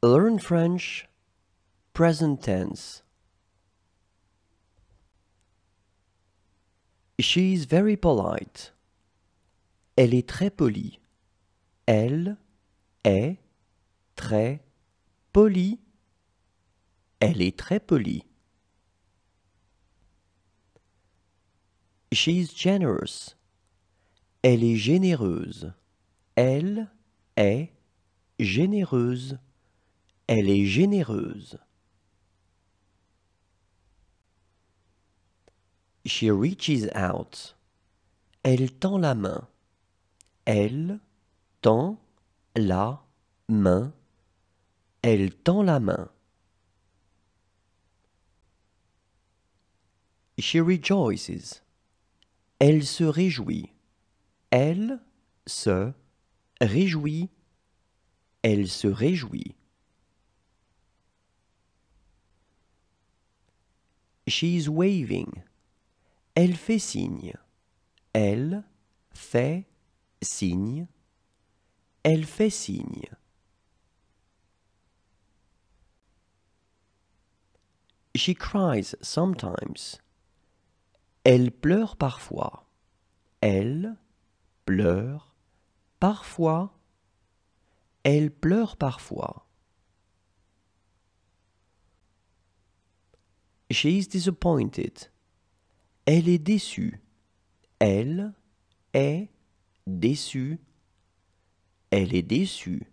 Learn French present tense. She is very polite. Elle est très polie. Elle est très polie. Elle est très polie. She is generous. Elle est généreuse. Elle est généreuse. Elle est généreuse. She reaches out. Elle tend la main. Elle tend la main. Elle tend la main. She rejoices. Elle se réjouit. Elle se réjouit. Elle se réjouit. She is waving. Elle fait signe. Elle fait signe. Elle fait signe. She cries sometimes. Elle pleure parfois. Elle pleure parfois. Elle pleure parfois. She is disappointed. Elle est déçue. Elle est déçue. Elle est déçue.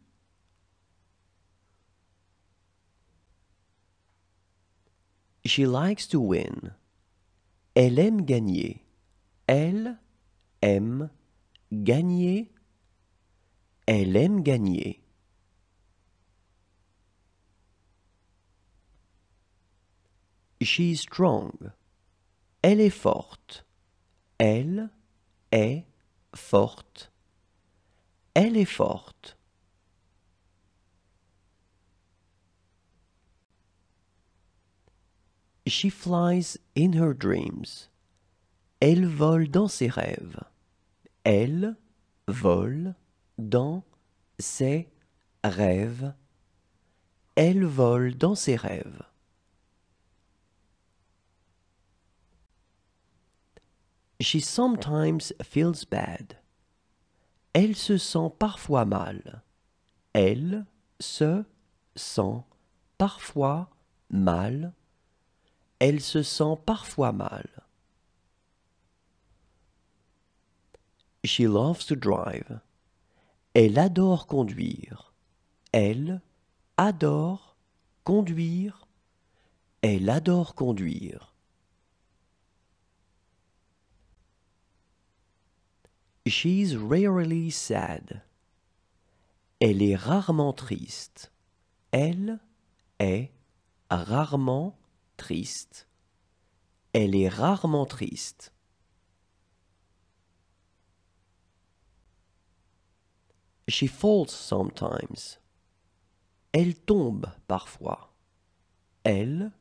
She likes to win. Elle aime gagner. Elle aime gagner. Elle aime gagner. She is strong. Elle est forte. Elle est forte. Elle est forte. She flies in her dreams. Elle vole dans ses rêves. Elle vole dans ses rêves. Elle vole dans ses rêves. She sometimes feels bad. Elle se sent parfois mal. Elle se sent parfois mal. Elle se sent parfois mal. She loves to drive. Elle adore conduire. Elle adore conduire. Elle adore conduire. She's rarely sad. Elle est rarement triste. Elle est rarement triste. Elle est rarement triste. She falls sometimes. Elle tombe parfois. Elle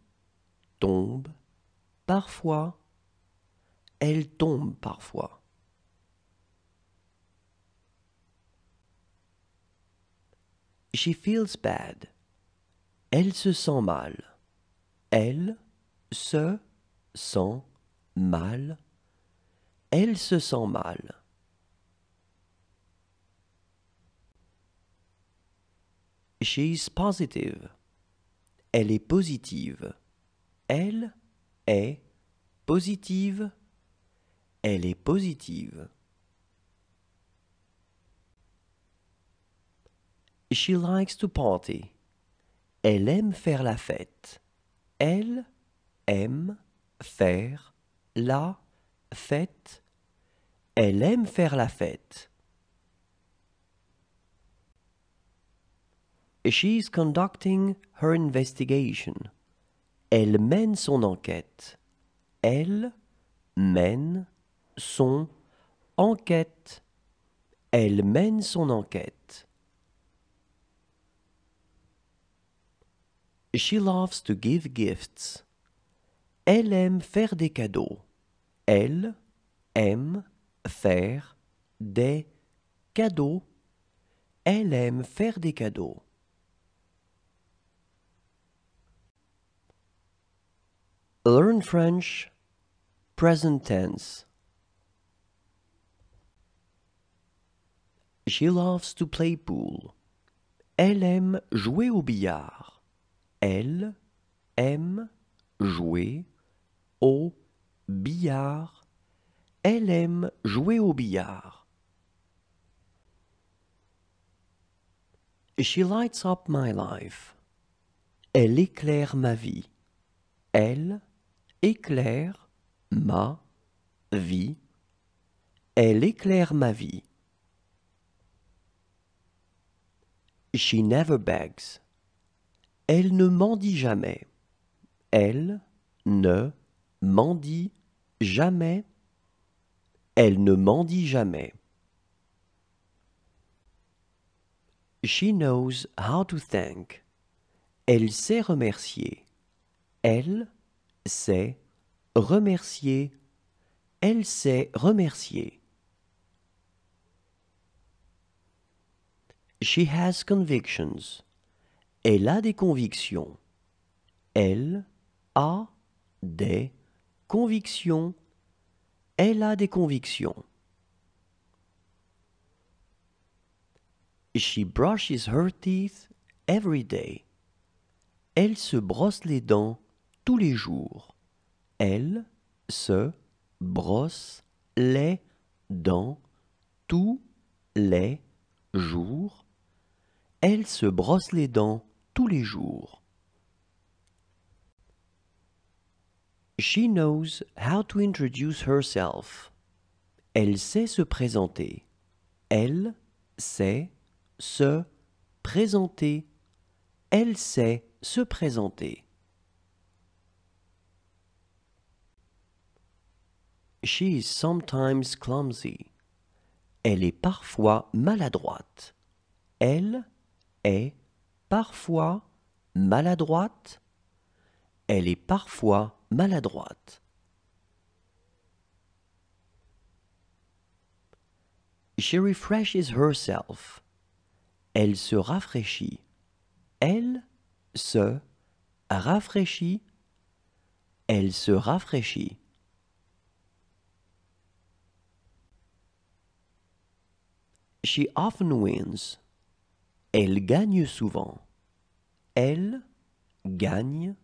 tombe parfois. Elle tombe parfois. She feels bad. Elle se sent mal. Elle se sent mal. Elle se sent mal. She's positive. Elle est positive. Elle est positive. Elle est positive. She likes to party. Elle aime faire la fête. Elle aime faire la fête. Elle aime faire la fête. She's conducting her investigation. Elle mène son enquête. Elle mène son enquête. Elle mène son enquête. She loves to give gifts. Elle aime faire des cadeaux. Elle aime faire des cadeaux. Elle aime faire des cadeaux. Learn French present tense. She loves to play pool. Elle aime jouer au billard. Elle aime jouer au billard. Elle aime jouer au billard. She lights up my life. Elle éclaire ma vie. Elle éclaire ma vie. Elle éclaire ma vie. She never begs. Elle ne mendie jamais. Elle ne mendie jamais. Elle ne mendie jamais. She knows how to thank. Elle sait remercier. Elle sait remercier. Elle sait remercier. She has convictions. Elle a des convictions. Elle a des convictions. Elle a des convictions. She brushes her teeth every day. Elle se brosse les dents tous les jours. Elle se brosse les dents tous les jours. Elle se brosse les dents tous les jours. She knows how to introduce herself. Elle sait se présenter. Elle sait se présenter. Elle sait se présenter. She is sometimes clumsy. Elle est parfois maladroite. Elle est parfois maladroite. Elle est parfois maladroite. She refreshes herself. Elle se rafraîchit. Elle se rafraîchit. Elle se rafraîchit. She often wins. Elle gagne souvent. Elle gagne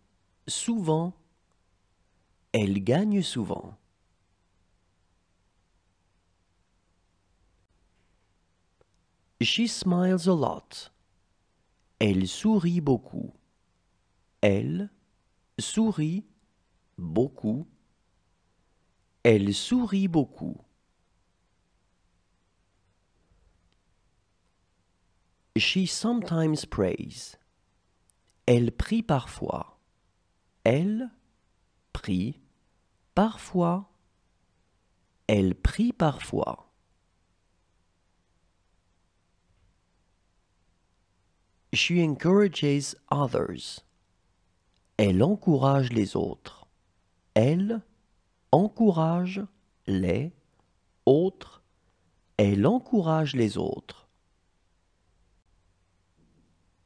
souvent. Elle gagne souvent. She smiles a lot. Elle sourit beaucoup. Elle sourit beaucoup. Elle sourit beaucoup. She sometimes prays. Elle prie parfois. Elle prie parfois. Elle prie parfois. She encourages others. Elle encourage les autres. Elle encourage les autres. Elle encourage les autres.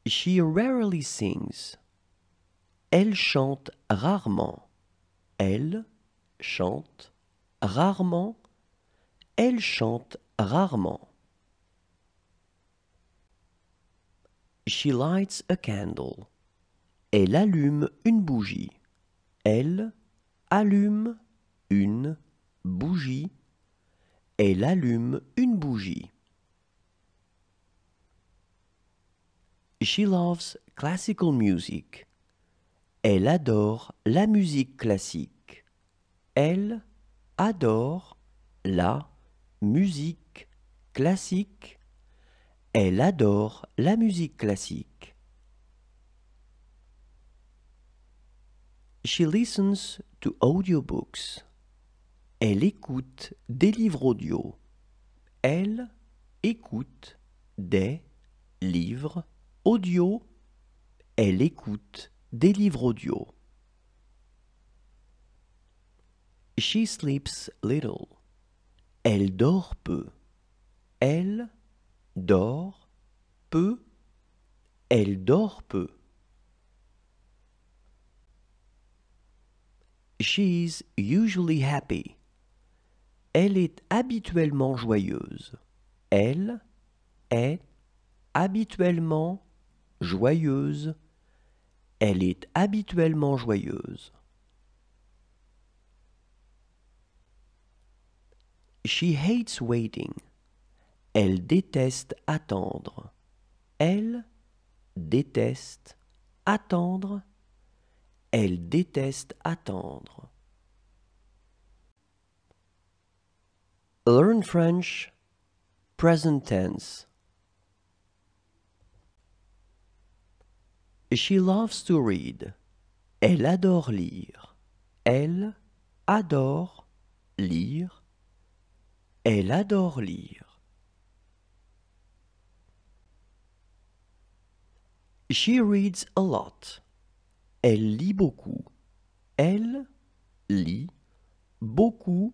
She rarely sings. Elle chante rarement. Elle chante rarement. Elle chante rarement. She lights a candle. Elle allume une bougie. Elle allume une bougie. Elle allume une bougie. She loves classical music. Elle adore la musique classique. Elle adore la musique classique. Elle adore la musique classique. She listens to audiobooks. Elle écoute des livres audio. Elle écoute des livres audio. Elle écoute des livres audio. She sleeps little. Elle dort peu. Elle dort peu. Elle dort peu. She's usually happy. Elle est habituellement joyeuse. Elle est habituellement joyeuse. Elle est habituellement joyeuse. She hates waiting. Elle déteste attendre. Elle déteste attendre. Elle déteste attendre. Learn French present tense. She loves to read. Elle adore lire. Elle adore lire. Elle adore lire. She reads a lot. Elle lit beaucoup. Elle lit beaucoup.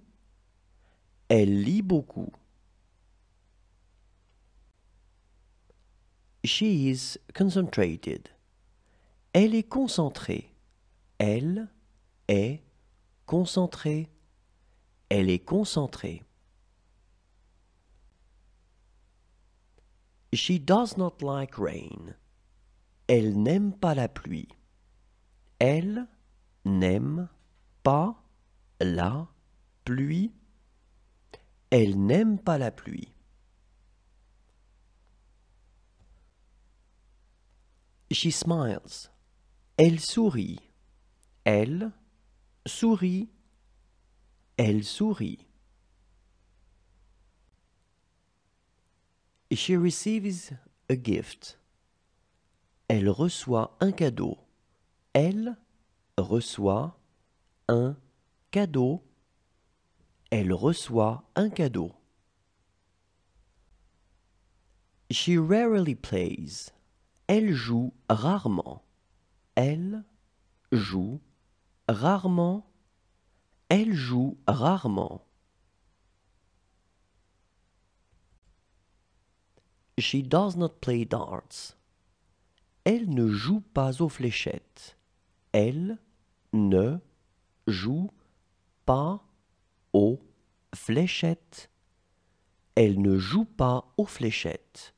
Elle lit beaucoup. She is concentrated. Elle est concentrée. Elle est concentrée. Elle est concentrée. She does not like rain. Elle n'aime pas la pluie. Elle n'aime pas la pluie. Elle n'aime pas la pluie. She smiles. Elle sourit. Elle sourit. Elle sourit. She receives a gift. Elle reçoit un cadeau. Elle reçoit un cadeau. Elle reçoit un cadeau. She rarely plays. Elle joue rarement. Elle joue rarement. Elle joue rarement. She does not play darts. Elle ne joue pas aux fléchettes. Elle ne joue pas aux fléchettes. Elle ne joue pas aux fléchettes.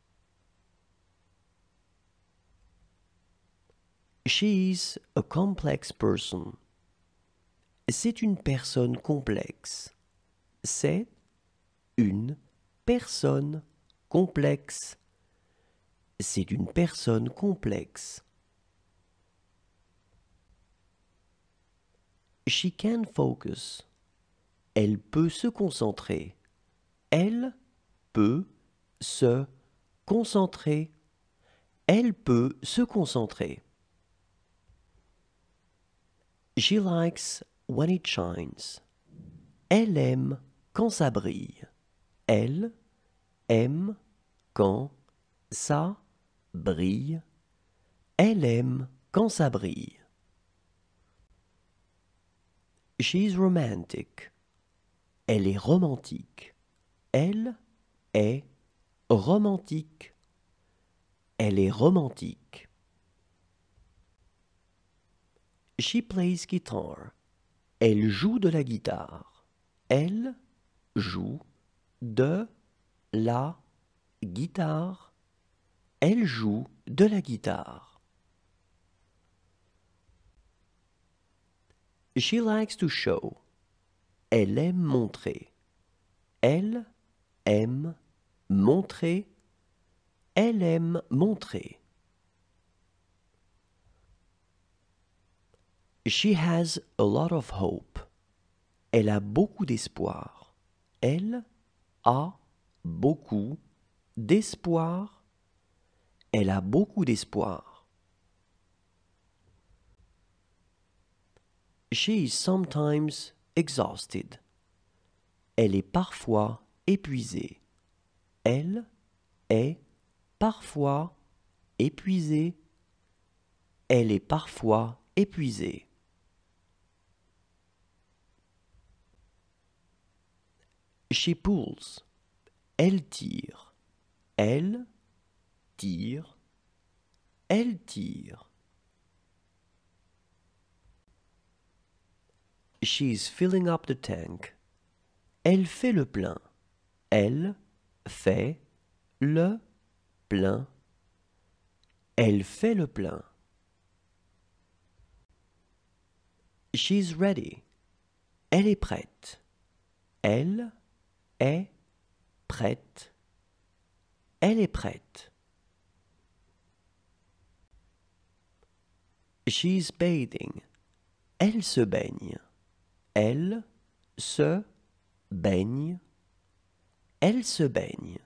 She's a complex person. C'est une personne complexe. C'est une personne complexe. C'est une personne complexe. She can focus. Elle peut se concentrer. Elle peut se concentrer. Elle peut se concentrer. She likes when it shines. Elle aime quand ça brille. Elle aime quand ça brille. Elle aime quand ça brille. She's romantic. Elle est romantique. Elle est romantique. Elle est romantique. She plays guitar. Elle joue de la guitare. Elle joue de la guitare. Elle joue de la guitare. She likes to show. Elle aime montrer. Elle aime montrer. Elle aime montrer. She has a lot of hope. Elle a beaucoup d'espoir. Elle a beaucoup d'espoir. Elle a beaucoup d'espoir. She is sometimes exhausted. Elle est parfois épuisée. Elle est parfois épuisée. Elle est parfois épuisée. She pulls. Elle tire. Elle tire. Elle tire. She's filling up the tank. Elle fait le plein. Elle fait le plein. Elle fait le plein. She's ready. Elle est prête. Elle est prête. Elle est prête. She's bathing. Elle se baigne. Elle se baigne. Elle se baigne.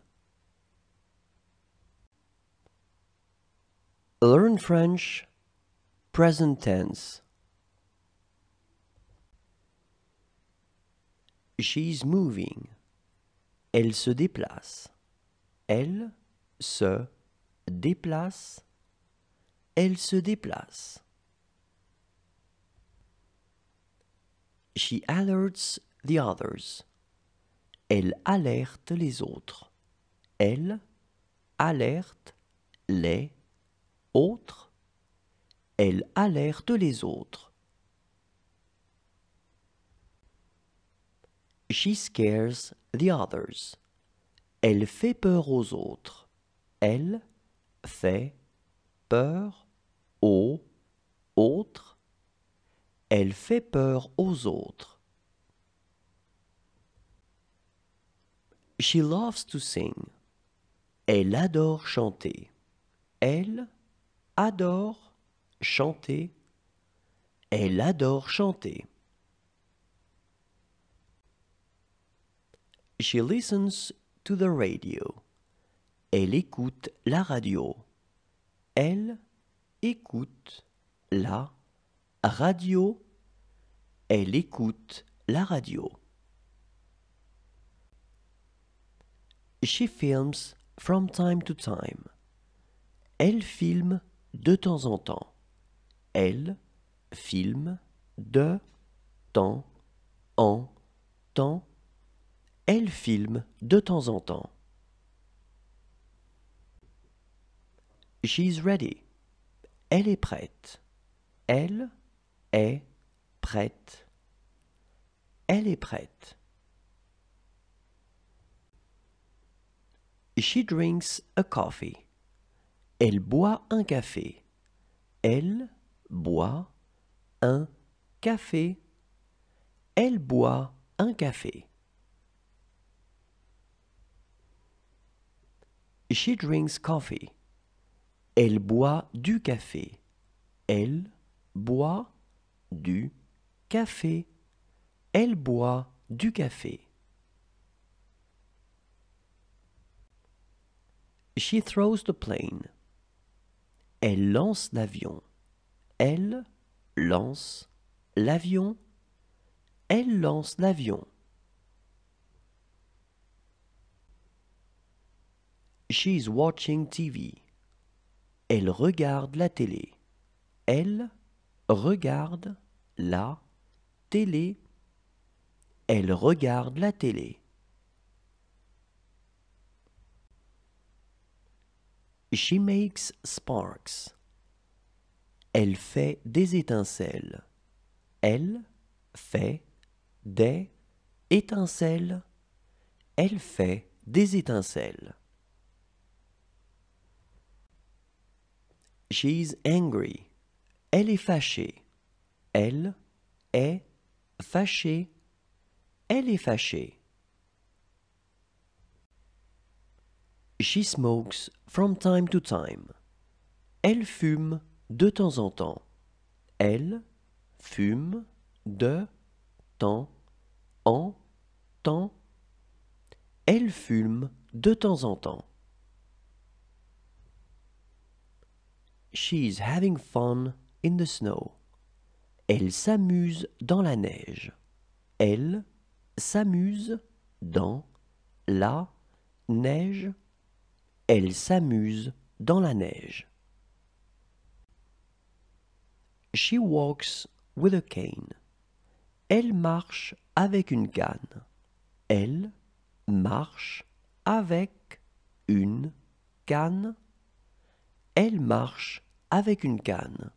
Learn French present tense. She's moving. Elle se déplace. Elle se déplace. Elle se déplace. She alerts the others. Elle alerte les autres. Elle alerte les autres. Elle alerte les autres. She scares the others. Elle fait peur aux autres. Elle fait peur aux autres. Elle fait peur aux autres. She loves to sing. Elle adore chanter. Elle adore chanter. Elle adore chanter. She listens to the radio. Elle écoute la radio. Elle écoute la radio. Elle écoute la radio. She films from time to time. Elle filme de temps en temps. Elle filme de temps en temps. Elle filme de temps en temps. She's ready. Elle est prête. Elle est prête. Elle est prête. She drinks a coffee. Elle boit un café. Elle boit un café. Elle boit un café. She drinks coffee. Elle boit du café. Elle boit du café. Elle boit du café. She throws the plane. Elle lance l'avion. Elle lance l'avion. Elle lance l'avion. She's watching TV. Elle regarde la télé. Elle regarde la télé. Elle regarde la télé. She makes sparks. Elle fait des étincelles. Elle fait des étincelles. Elle fait des étincelles. She's angry. Elle est fâchée. Elle est fâchée. Elle est fâchée. She smokes from time to time. Elle fume de temps en temps. Elle fume de temps en temps. Elle fume de temps en temps. She's having fun in the snow. Elle s'amuse dans la neige. Elle s'amuse dans la neige. Elle s'amuse dans la neige. She walks with a cane. Elle marche avec une canne. Elle marche avec une canne. Elle marche avec une canne.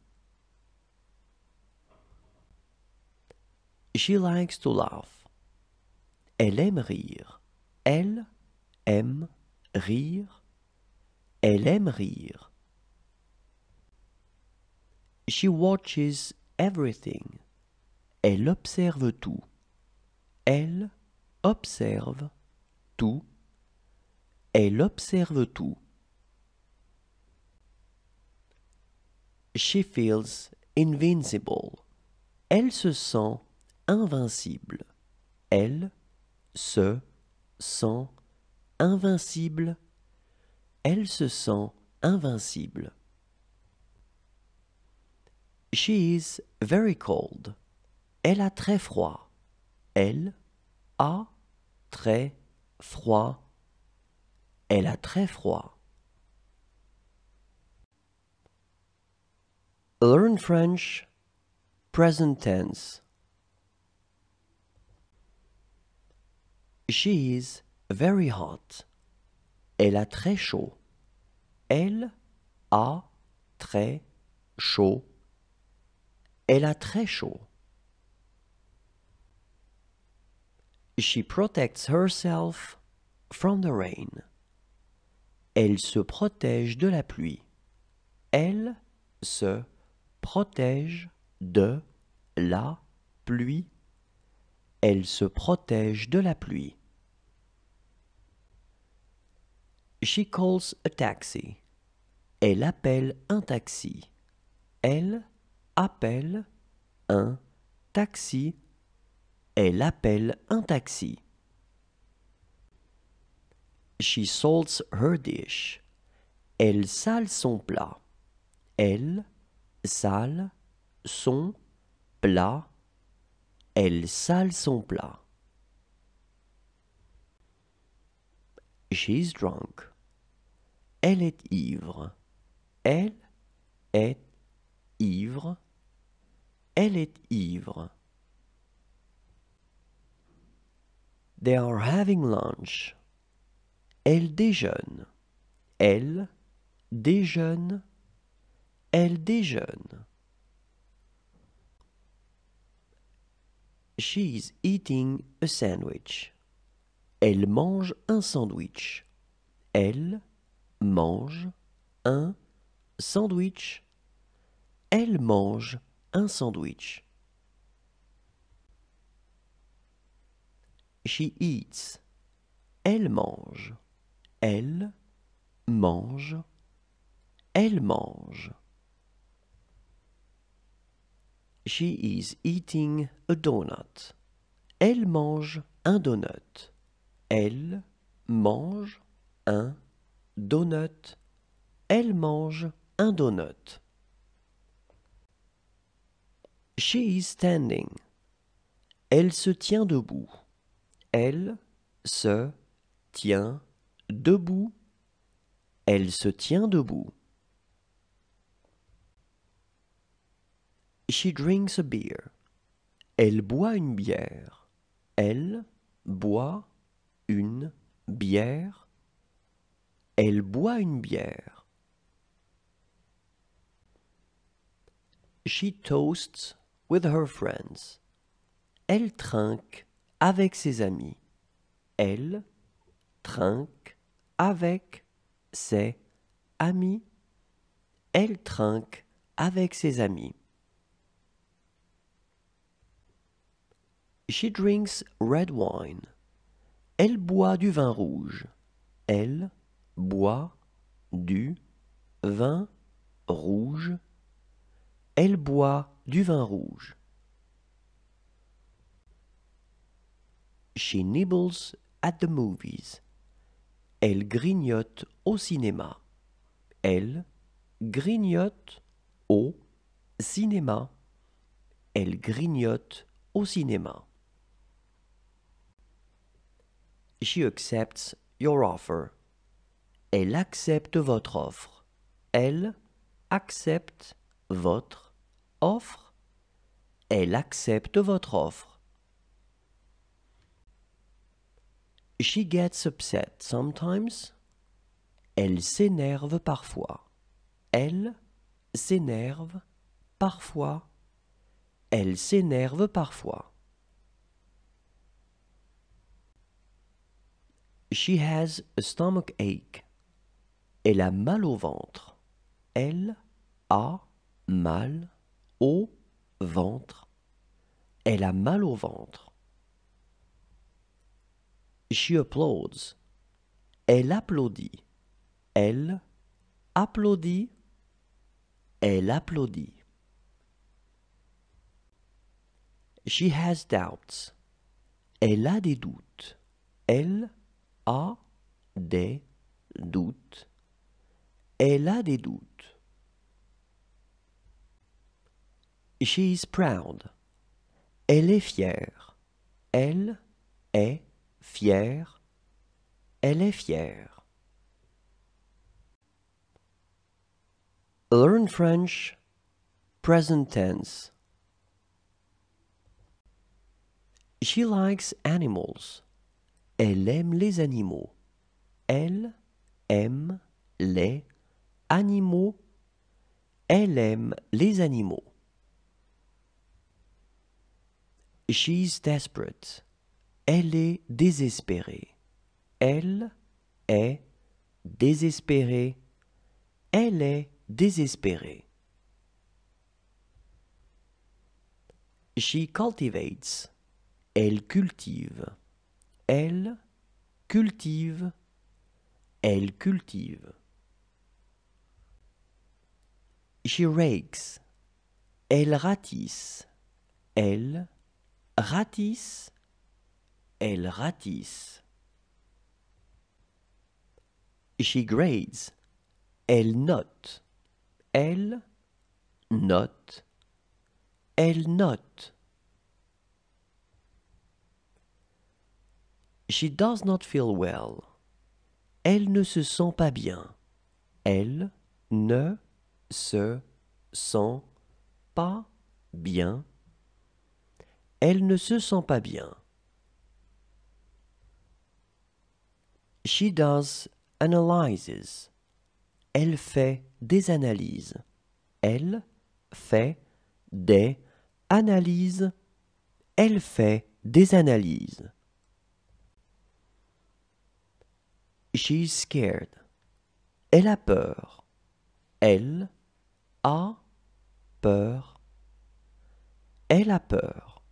She likes to laugh. Elle aime rire. Elle aime rire. Elle aime rire. She watches everything. Elle observe tout. Elle observe tout. Elle observe tout. She feels invincible. Elle se sent invincible. Elle se sent invincible. Elle se sent invincible. She is very cold. Elle a très froid. Elle a très froid. Elle a très froid. Learn French present tense. She is very hot. Elle a très chaud. Elle a très chaud. Elle a très chaud. She protects herself from the rain. Elle se protège de la pluie. Elle se protège de la pluie. Elle se protège de la pluie. She calls a taxi. Elle appelle un taxi. Elle appelle un taxi. Elle appelle un taxi. She salts her dish. Elle sale son plat. Elle sale son plat. Elle sale son plat. She's drunk. Elle est ivre. Elle est ivre. Elle est ivre. They are having lunch. Elle déjeune. Elle déjeune. Elle déjeune. She is eating a sandwich. Elle mange un sandwich. Elle mange un sandwich. Elle mange un sandwich. She eats. Elle mange. Elle mange. Elle mange. She is eating a donut. Elle mange un donut. Elle mange un donut. Elle mange un donut. She is standing. Elle se tient debout. Elle se tient debout. Elle se tient debout. She drinks a beer. Elle boit une bière. Elle boit une bière. Elle boit une bière. She toasts with her friends. Elle trinque avec ses amis. Elle trinque avec ses amis. Elle trinque avec ses amis. She drinks red wine. Elle boit du vin rouge. Elle boit du vin rouge. Elle boit du vin rouge. She nibbles at the movies. Elle grignote au cinéma. Elle grignote au cinéma. Elle grignote au cinéma. She accepts your offer. Elle accepte votre offre. Elle accepte votre offre. Elle accepte votre offre. She gets upset sometimes. Elle s'énerve parfois. Elle s'énerve parfois. Elle s'énerve parfois. She has a stomach ache. Elle a mal au ventre. Elle a mal au ventre. Elle a mal au ventre. She applauds. Elle applaudit. Elle applaudit. Elle applaudit. She has doubts. Elle a des doutes. Elle a des doutes. Elle a des doutes. She is proud. Elle est fière. Elle est fière. Elle est fière. Learn French present tense. She likes animals. Elle aime les animaux. Elle aime les animaux. Elle aime les animaux. She's desperate. Elle est désespérée. Elle est désespérée. Elle est désespérée. She cultivates. Elle cultive. Elle cultive. Elle cultive. She rakes. Elle ratisse. Elle ratisse. Elle ratisse. She grades. Elle note. Elle note. Elle note. She does not feel well. Elle ne se sent pas bien. Elle ne se sent pas bien. Elle ne se sent pas bien. She does analyses. Elle fait des analyses. Elle fait des analyses. Elle fait des analyses. She's scared. Elle a peur. Elle a peur. Elle a peur.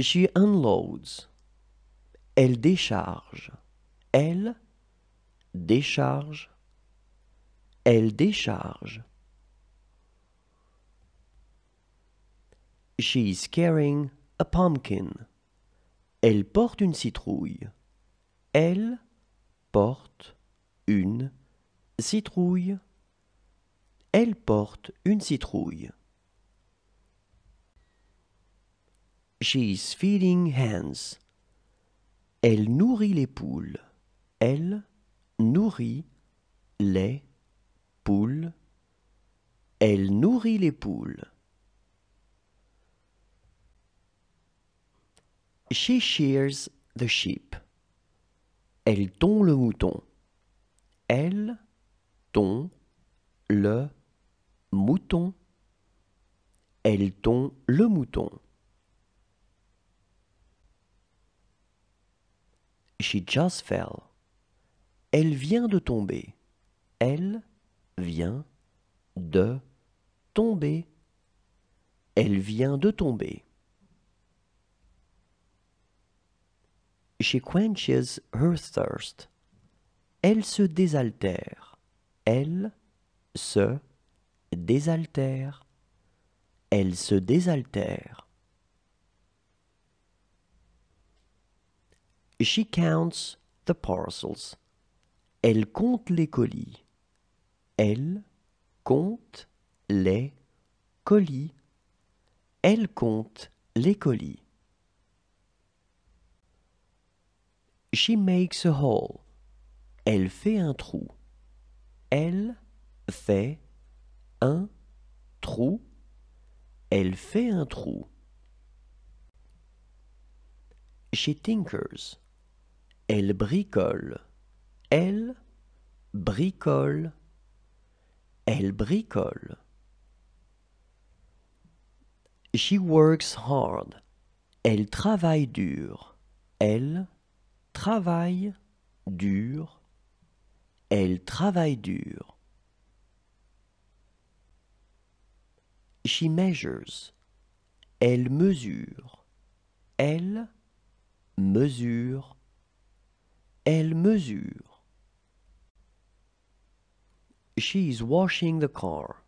She unloads. Elle décharge. Elle décharge. Elle décharge. She's carrying a pumpkin. Elle porte une citrouille. Elle porte une citrouille. Elle porte une citrouille. She's feeding hens. Elle nourrit les poules. Elle nourrit les poules. Elle nourrit les poules. She shears the sheep. Elle tond le mouton. Elle tond le mouton. Elle tond le mouton. She just fell. Elle vient de tomber. Elle vient de tomber. Elle vient de tomber. She quenches her thirst. Elle se désaltère. Elle se désaltère. Elle se désaltère. She counts the parcels. Elle compte les colis. Elle compte les colis. Elle compte les colis. She makes a hole. Elle fait un trou. Elle fait un trou. Elle fait un trou. She tinkers. Elle bricole. Elle bricole. Elle bricole. She works hard. Elle travaille dur. Elle travaille dur. Elle travaille dur. She measures. Elle mesure. Elle mesure. Elle mesure. She is washing the car.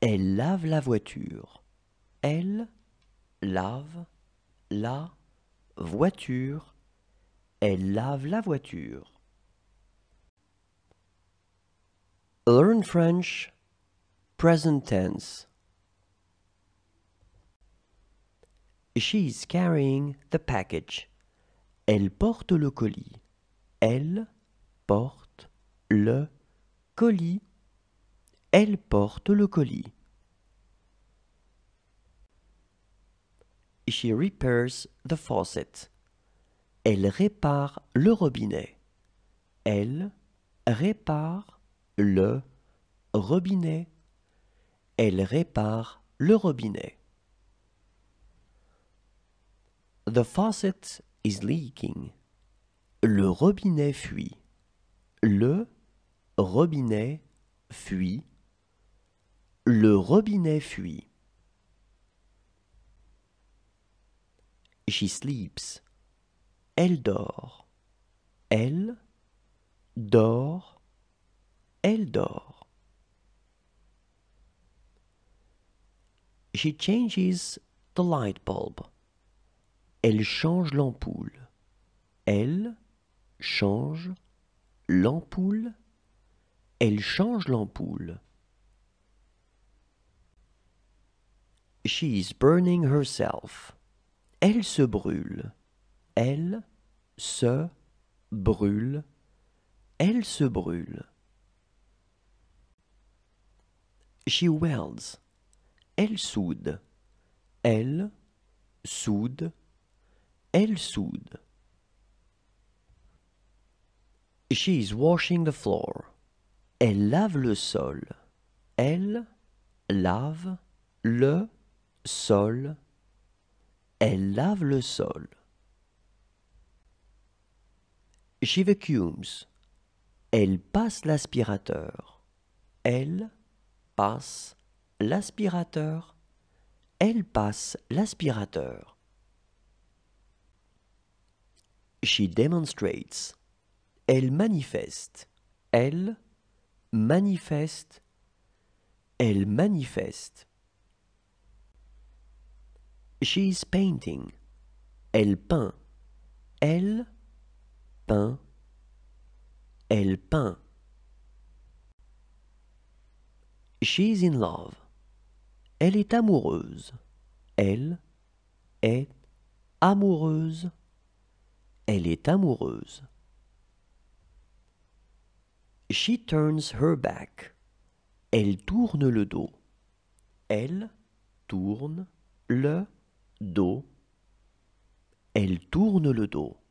Elle lave la voiture. Elle lave la voiture. Elle lave la voiture. Learn French present tense. She is carrying the package. Elle porte le colis. Elle porte le colis. Elle porte le colis. She repairs the faucet. Elle répare le robinet. Elle répare le robinet. Elle répare le robinet. The faucet is leaking. Le robinet fuit. Le robinet fuit. Le robinet fuit. She sleeps. Elle dort. Elle dort. Elle dort. She changes the light bulb. Elle change l'ampoule. Elle change l'ampoule. Elle change l'ampoule. She is burning herself. Elle se brûle. Elle se brûle. Elle se brûle. She welds. Elle soude. Elle soude. Elle soude. She is washing the floor. Elle lave le sol. Elle lave le sol. Elle lave le sol. She vacuums. Elle passe l'aspirateur. Elle passe l'aspirateur. Elle passe l'aspirateur. She demonstrates. Elle manifeste. Elle manifeste. Elle manifeste. She is painting. Elle peint. Elle Elle peint. She is in love. Elle est amoureuse. Elle est amoureuse. Elle est amoureuse. She turns her back. Elle tourne le dos. Elle tourne le dos. Elle tourne le dos.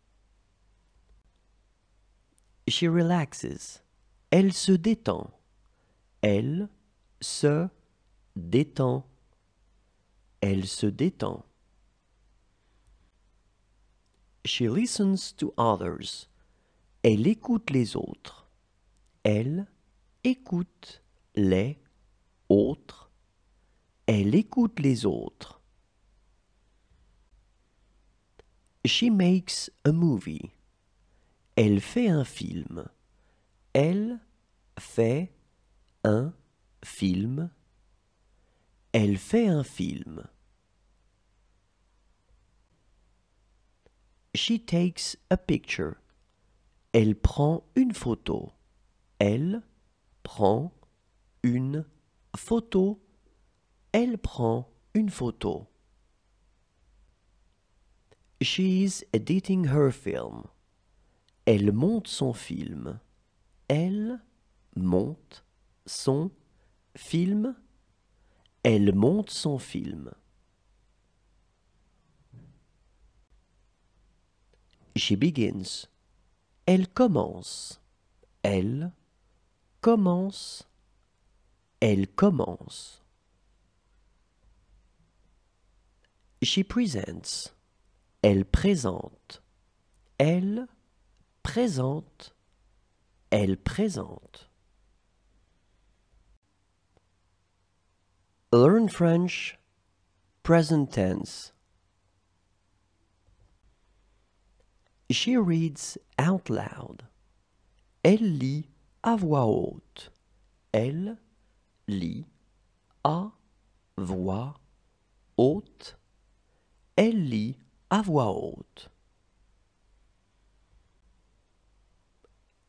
She relaxes. Elle se détend. Elle se détend. Elle se détend. She listens to others. Elle écoute les autres. Elle écoute les autres. Elle écoute les autres. She makes a movie. Elle fait un film. Elle fait un film. Elle fait un film. She takes a picture. Elle prend une photo. Elle prend une photo. Elle prend une photo. She is editing her film. Elle monte son film. Elle monte son film. Elle monte son film. She begins. Elle commence. Elle commence. Elle commence. She presents. Elle présente. Elle présente. Elle présente. Learn French, present tense. She reads out loud. Elle lit à voix haute. Elle lit à voix haute. Elle lit à voix haute.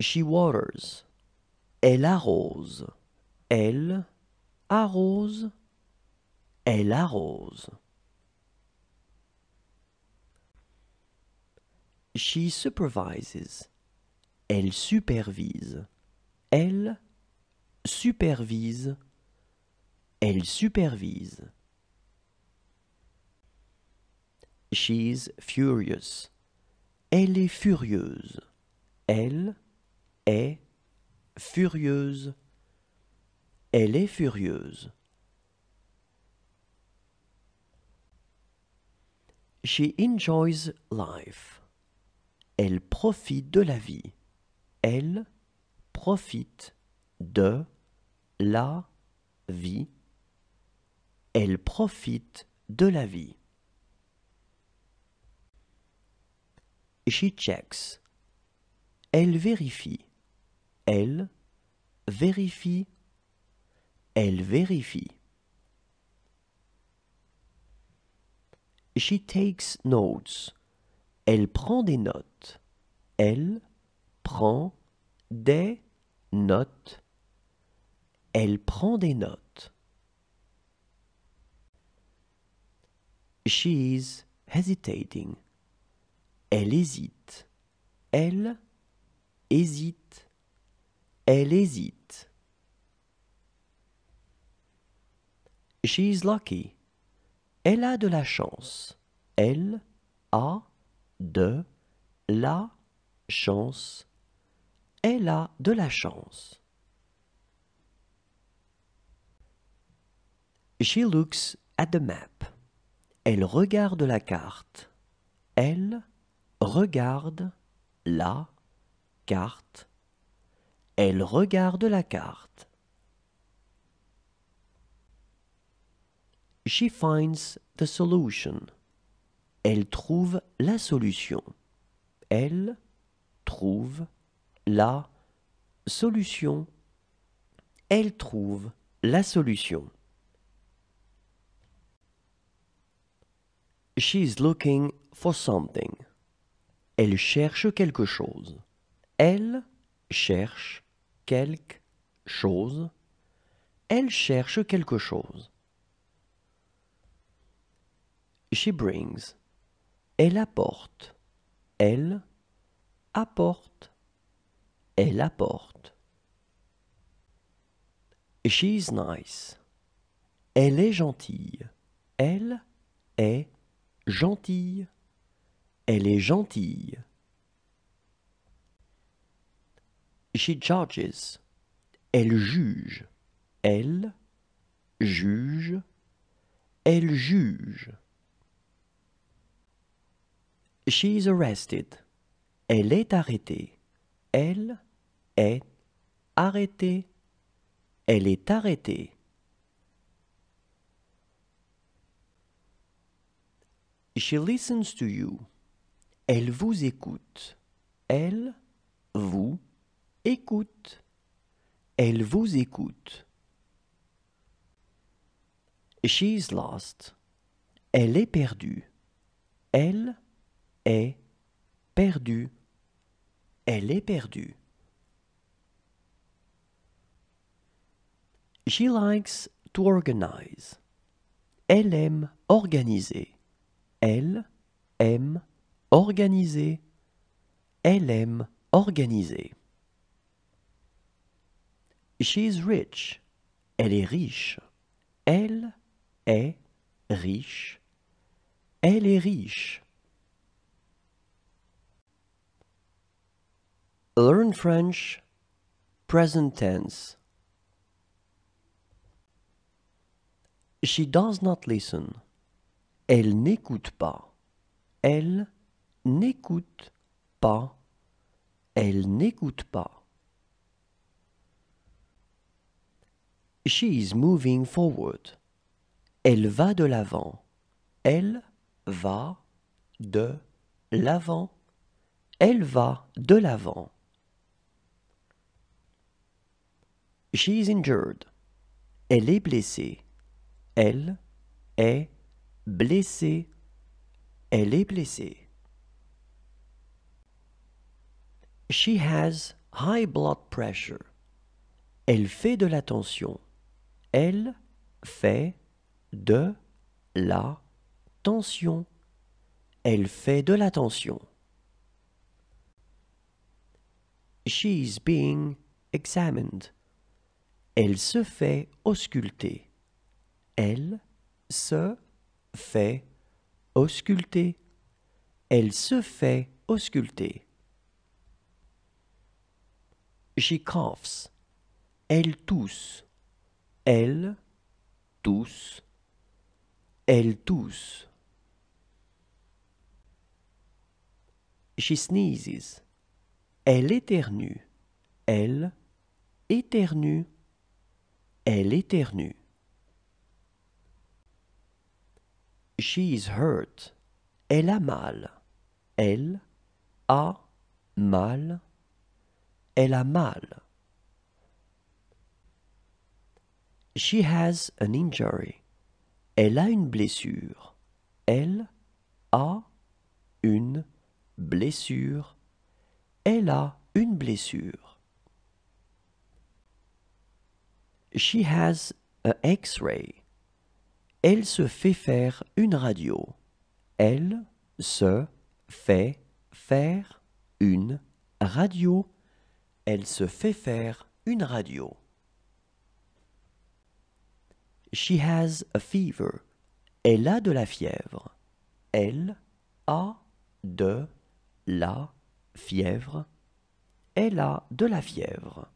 She waters. Elle arrose. Elle arrose. Elle arrose. She supervises. Elle supervise. Elle supervise. Elle supervise. She's furious. Elle est furieuse. Elle est furieuse. Elle est furieuse. She enjoys life. Elle profite de la vie. Elle profite de la vie. Elle profite de la vie. She checks. Elle vérifie. Elle vérifie. Elle vérifie. She takes notes. Elle prend des notes. Elle prend des notes. Elle prend des notes. She's hesitating. Elle hésite. Elle hésite. Elle hésite. She's lucky. Elle a de la chance. Elle a de la chance. Elle a de la chance. She looks at the map. Elle regarde la carte. Elle regarde la carte. Elle regarde la carte. She finds the solution. Elle trouve la solution. Elle trouve la solution. Elle trouve la solution. She's looking for something. Elle cherche quelque chose. Elle cherche quelque chose. Elle cherche quelque chose. She brings. Elle apporte. Elle apporte. Elle apporte. She's nice. Elle est gentille. Elle est gentille. Elle est gentille. She judges. Elle juge. Elle juge. Elle juge. She's arrested. Elle est arrêtée. Elle est arrêtée. Elle est arrêtée. She listens to you. Elle vous écoute. Elle vous écoute. Elle vous écoute. She's lost. Elle est perdue. Elle est perdue. Elle est perdue. She likes to organize. Elle aime organiser. Elle aime organiser. Elle aime organisée. She is rich. Elle est riche. Elle est riche. Elle est riche. Learn French present tense. She does not listen. Elle n'écoute pas. Elle n'écoute pas. Elle n'écoute pas. She is moving forward. Elle va de l'avant. Elle va de l'avant. Elle va de l'avant. She is injured. Elle est blessée. Elle est blessée. Elle est blessée. She has high blood pressure. Elle fait de la tension. Elle fait de la tension. Elle fait de la tension. She is being examined. Elle se fait ausculter. Elle se fait ausculter. Elle se fait ausculter. She coughs. Elle tousse. Elle tousse. Elle tousse. She sneezes. Elle éternue. Elle éternue. Elle éternue. She is hurt. Elle a mal. Elle a mal. Elle a mal. She has an injury. Elle a une blessure. Elle a une blessure. Elle a une blessure. She has a X-ray. Elle se fait faire une radio. Elle se fait faire une radio. Elle se fait faire une radio. She has a fever. Elle a de la fièvre. Elle a de la fièvre. Elle a de la fièvre.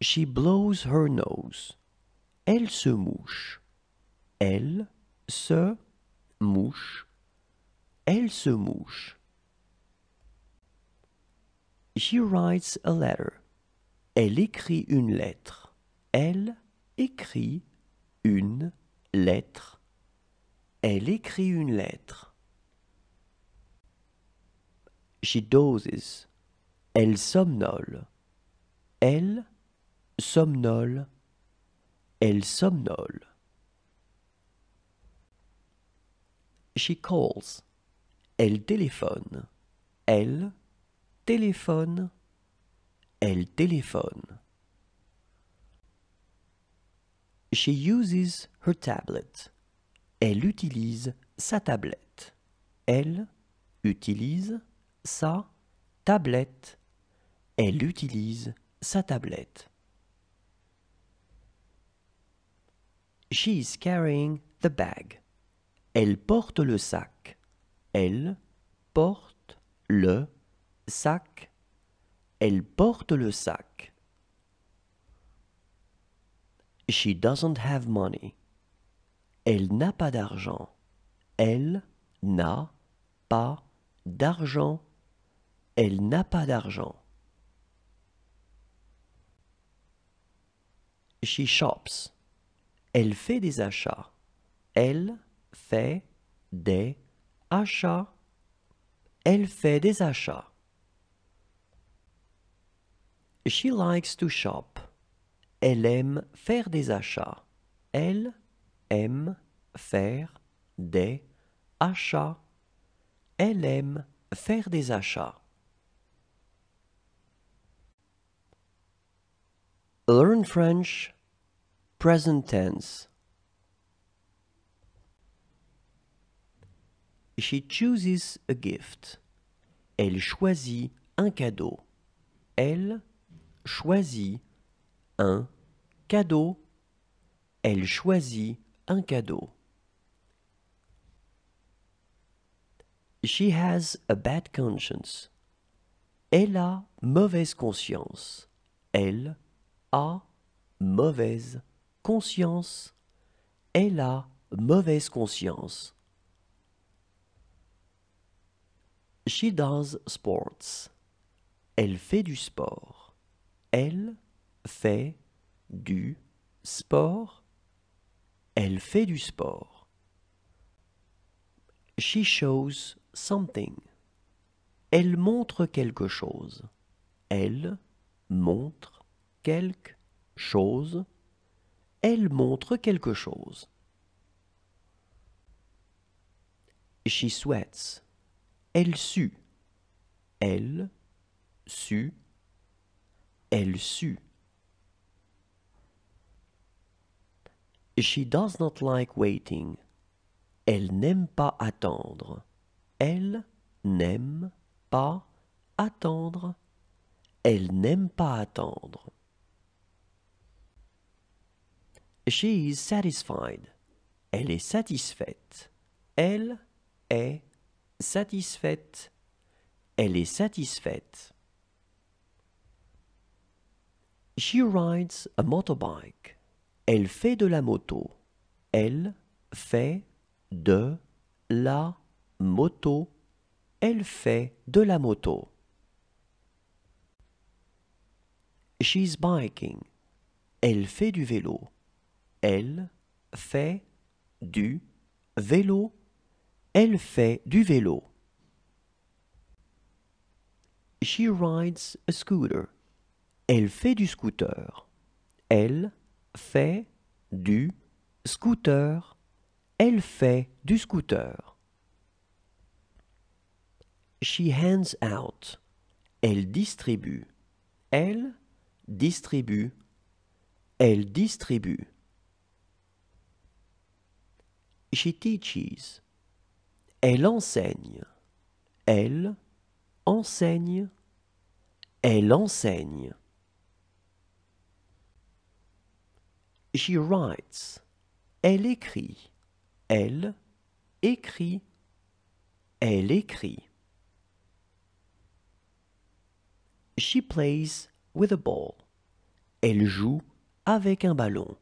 She blows her nose. Elle se mouche. Elle se mouche. Elle se mouche. She writes a letter. Elle écrit une lettre. Elle écrit une lettre. Elle écrit une lettre. She dozes. Elle somnole. Elle somnole. Elle somnole. She calls. Elle téléphone. Elle téléphone. Elle téléphone. She uses her tablet. Elle utilise sa tablette. Elle utilise sa tablette. Elle utilise sa tablette. She is carrying the bag. Elle porte le sac. Elle porte le sac. Elle porte le sac. She doesn't have money. Elle n'a pas d'argent. Elle n'a pas d'argent. Elle n'a pas d'argent. She shops. Elle fait des achats. Elle fait des achats. Elle fait des achats. She likes to shop. Elle aime faire des achats. Elle aime faire des achats. Elle aime faire des achats. Learn French present tense. She chooses a gift. Elle choisit un cadeau. Elle choisit un cadeau. Elle choisit un cadeau. She has a bad conscience. Elle a mauvaise conscience. Elle a mauvaise conscience. Elle a mauvaise conscience. She does sports. Elle fait du sport. Elle fait du sport. Elle fait du sport. She shows something. Elle montre quelque chose. Elle montre quelque chose. Elle montre quelque chose. She sweats. Elle sue. Elle sue. Elle sue. She does not like waiting. Elle n'aime pas attendre. Elle n'aime pas attendre. Elle n'aime pas attendre. She is satisfied. Elle est satisfaite. Elle est satisfaite. Elle est satisfaite. She rides a motorbike. Elle fait de la moto. Elle fait de la moto. Elle fait de la moto. She's biking. Elle fait du vélo. Elle fait du vélo. Elle fait du vélo. She rides a scooter. Elle fait du scooter. Elle fait du scooter. Elle fait du scooter. She hands out. Elle distribue. Elle distribue. Elle distribue. She teaches. Elle enseigne. Elle enseigne. Elle enseigne. She writes. Elle écrit. Elle écrit. Elle écrit. She plays with a ball. Elle joue avec un ballon.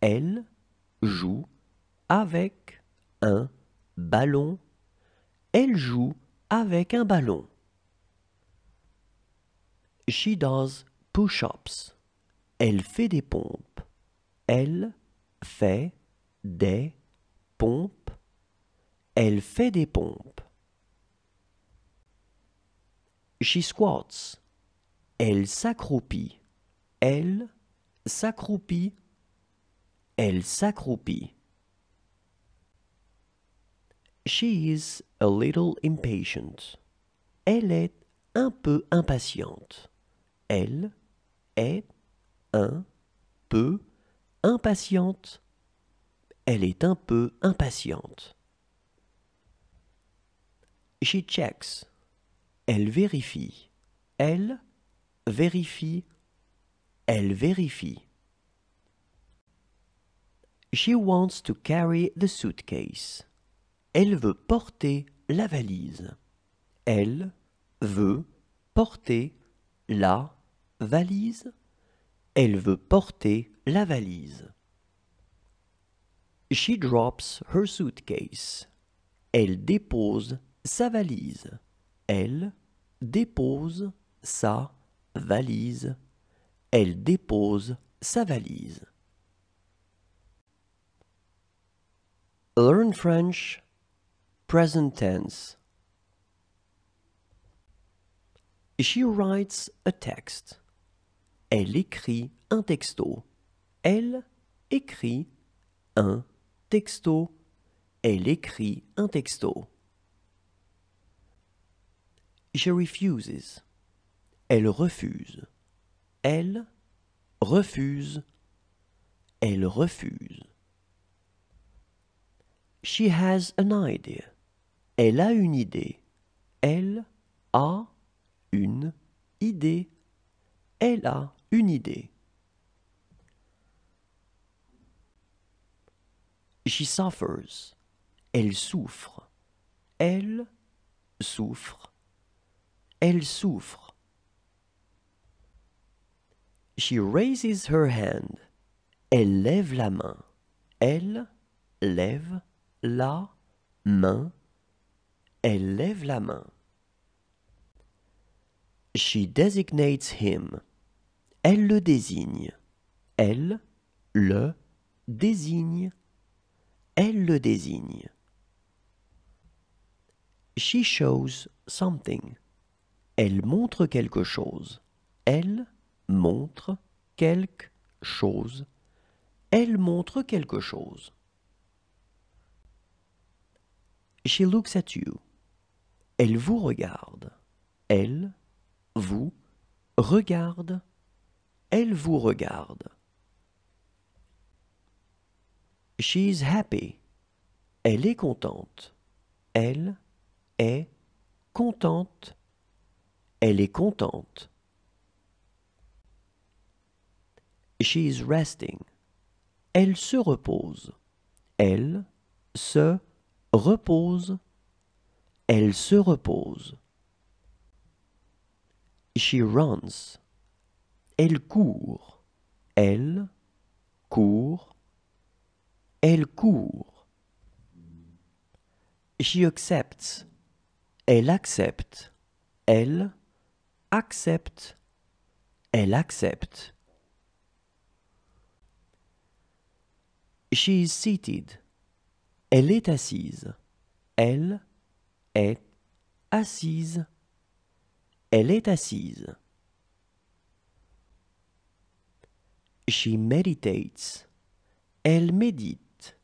Elle joue avec un ballon. Elle joue avec un ballon. She does push-ups. Elle fait des pompes. Elle fait des pompes. Elle fait des pompes. She squats. Elle s'accroupit. Elle s'accroupit. Elle s'accroupit. She is a little impatient. Elle est un peu impatiente. Elle est un peu impatiente. Elle est un peu impatiente. She checks. Elle vérifie. Elle vérifie. Elle vérifie. She wants to carry the suitcase. Elle veut porter la valise. Elle veut porter la valise. Elle veut porter la valise. She drops her suitcase. Elle dépose sa valise. Elle dépose sa valise. Elle dépose sa valise. Learn French present tense. She writes a text. Elle écrit un texto. Elle écrit un texto. Elle écrit un texto. She refuses. Elle refuse. Elle refuse. Elle refuse. She has an idea. Elle a une idée. Elle a une idée. Elle a une idée. She suffers. Elle souffre. Elle souffre. Elle souffre. She raises her hand. Elle lève la main. Elle lève la main. Elle lève la main. She designates him. Elle le désigne. Elle le désigne. Elle le désigne. She shows something. Elle montre quelque chose. Elle montre quelque chose. Elle montre quelque chose. She looks at you. Elle vous regarde. Elle vous regarde. Elle vous regarde. She's happy. Elle est contente. Elle est contente. Elle est contente. She's resting. Elle se repose. Elle se repose. Elle se repose. She runs. Elle court. Elle court. Elle court. She accepts. Elle accepte. Elle accepte. Elle accepte. She is seated. Elle est assise. Elle est assise. Elle est assise. She meditates. Elle médite.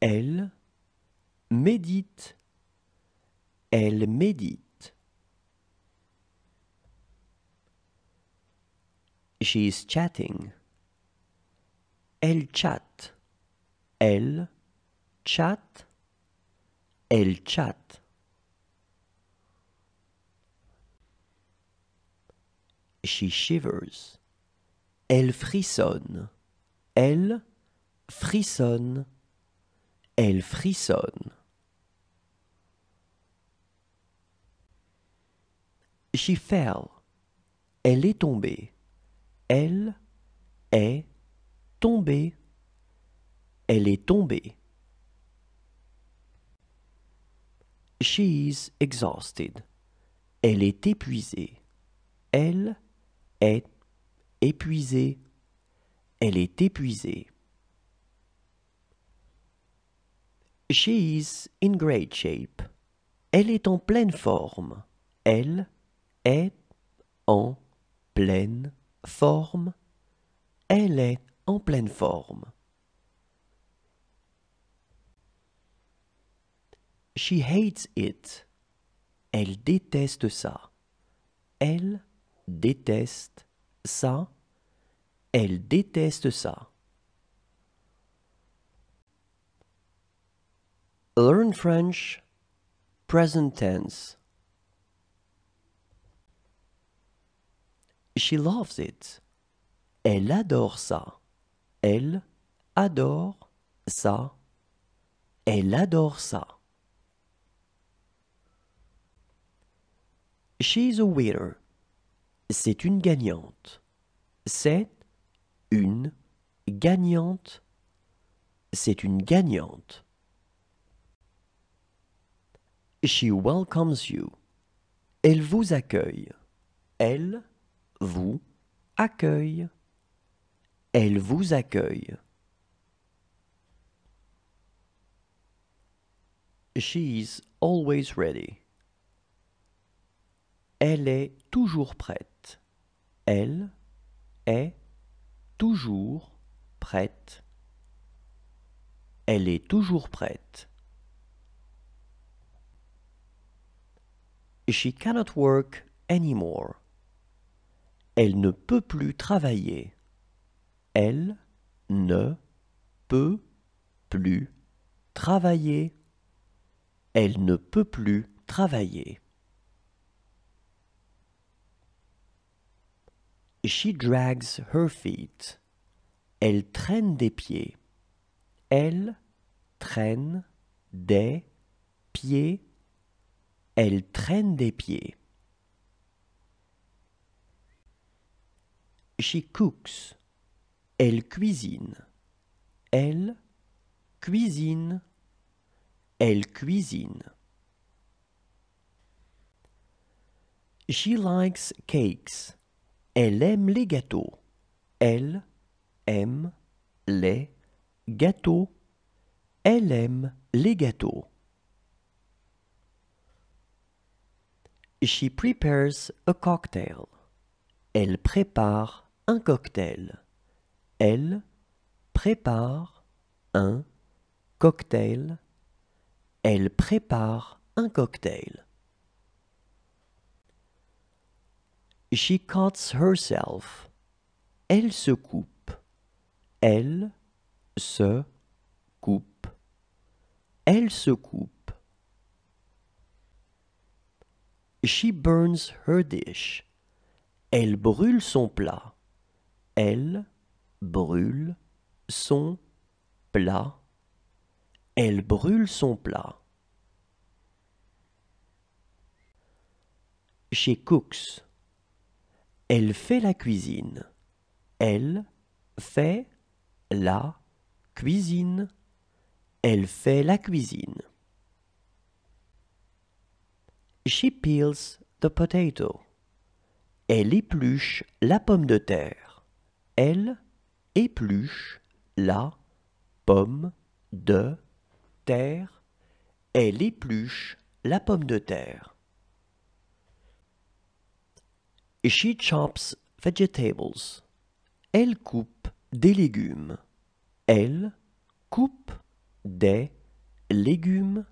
Elle médite. Elle médite. She is chatting. Elle chatte. Elle chatte. Elle chatte. She shivers. Elle frissonne. Elle frissonne. Elle frissonne. She fell. Elle est tombée. Elle est tombée. Elle est tombée. She's exhausted. Elle est épuisée. Elle est épuisée. Elle est épuisée. She's in great shape. Elle est en pleine forme. Elle est en pleine forme. Elle est en pleine forme. She hates it. Elle déteste ça. Elle déteste ça. Elle déteste ça. Learn French, present tense. She loves it. Elle adore ça. Elle adore ça. Elle adore ça. She's a winner. C'est une gagnante. C'est une gagnante. C'est une gagnante. She welcomes you. Elle vous accueille. Elle vous accueille. Elle vous accueille. She's always ready. Elle est toujours prête. Elle est toujours prête. Elle est toujours prête. She cannot work anymore. Elle ne peut plus travailler. Elle ne peut plus travailler. Elle ne peut plus travailler. She drags her feet. Elle traîne des pieds. Elle traîne des pieds. Elle traîne des pieds. She cooks. Elle cuisine. Elle cuisine. Elle cuisine. She likes cakes. Elle aime les gâteaux. Elle aime les gâteaux. Elle aime les gâteaux. She prepares a cocktail. Elle prépare un cocktail. Elle prépare un cocktail. Elle prépare un cocktail. She cuts herself. Elle se coupe. Elle se coupe. Elle se coupe. She burns her dish. Elle brûle son plat. Elle brûle son plat. Elle brûle son plat. She cooks. Elle fait la cuisine. Elle fait la cuisine. Elle fait la cuisine. She peels the potato. Elle épluche la pomme de terre. Elle épluche la pomme de terre. Elle épluche la pomme de terre. She chops vegetables. Elle coupe des légumes. Elle coupe des légumes.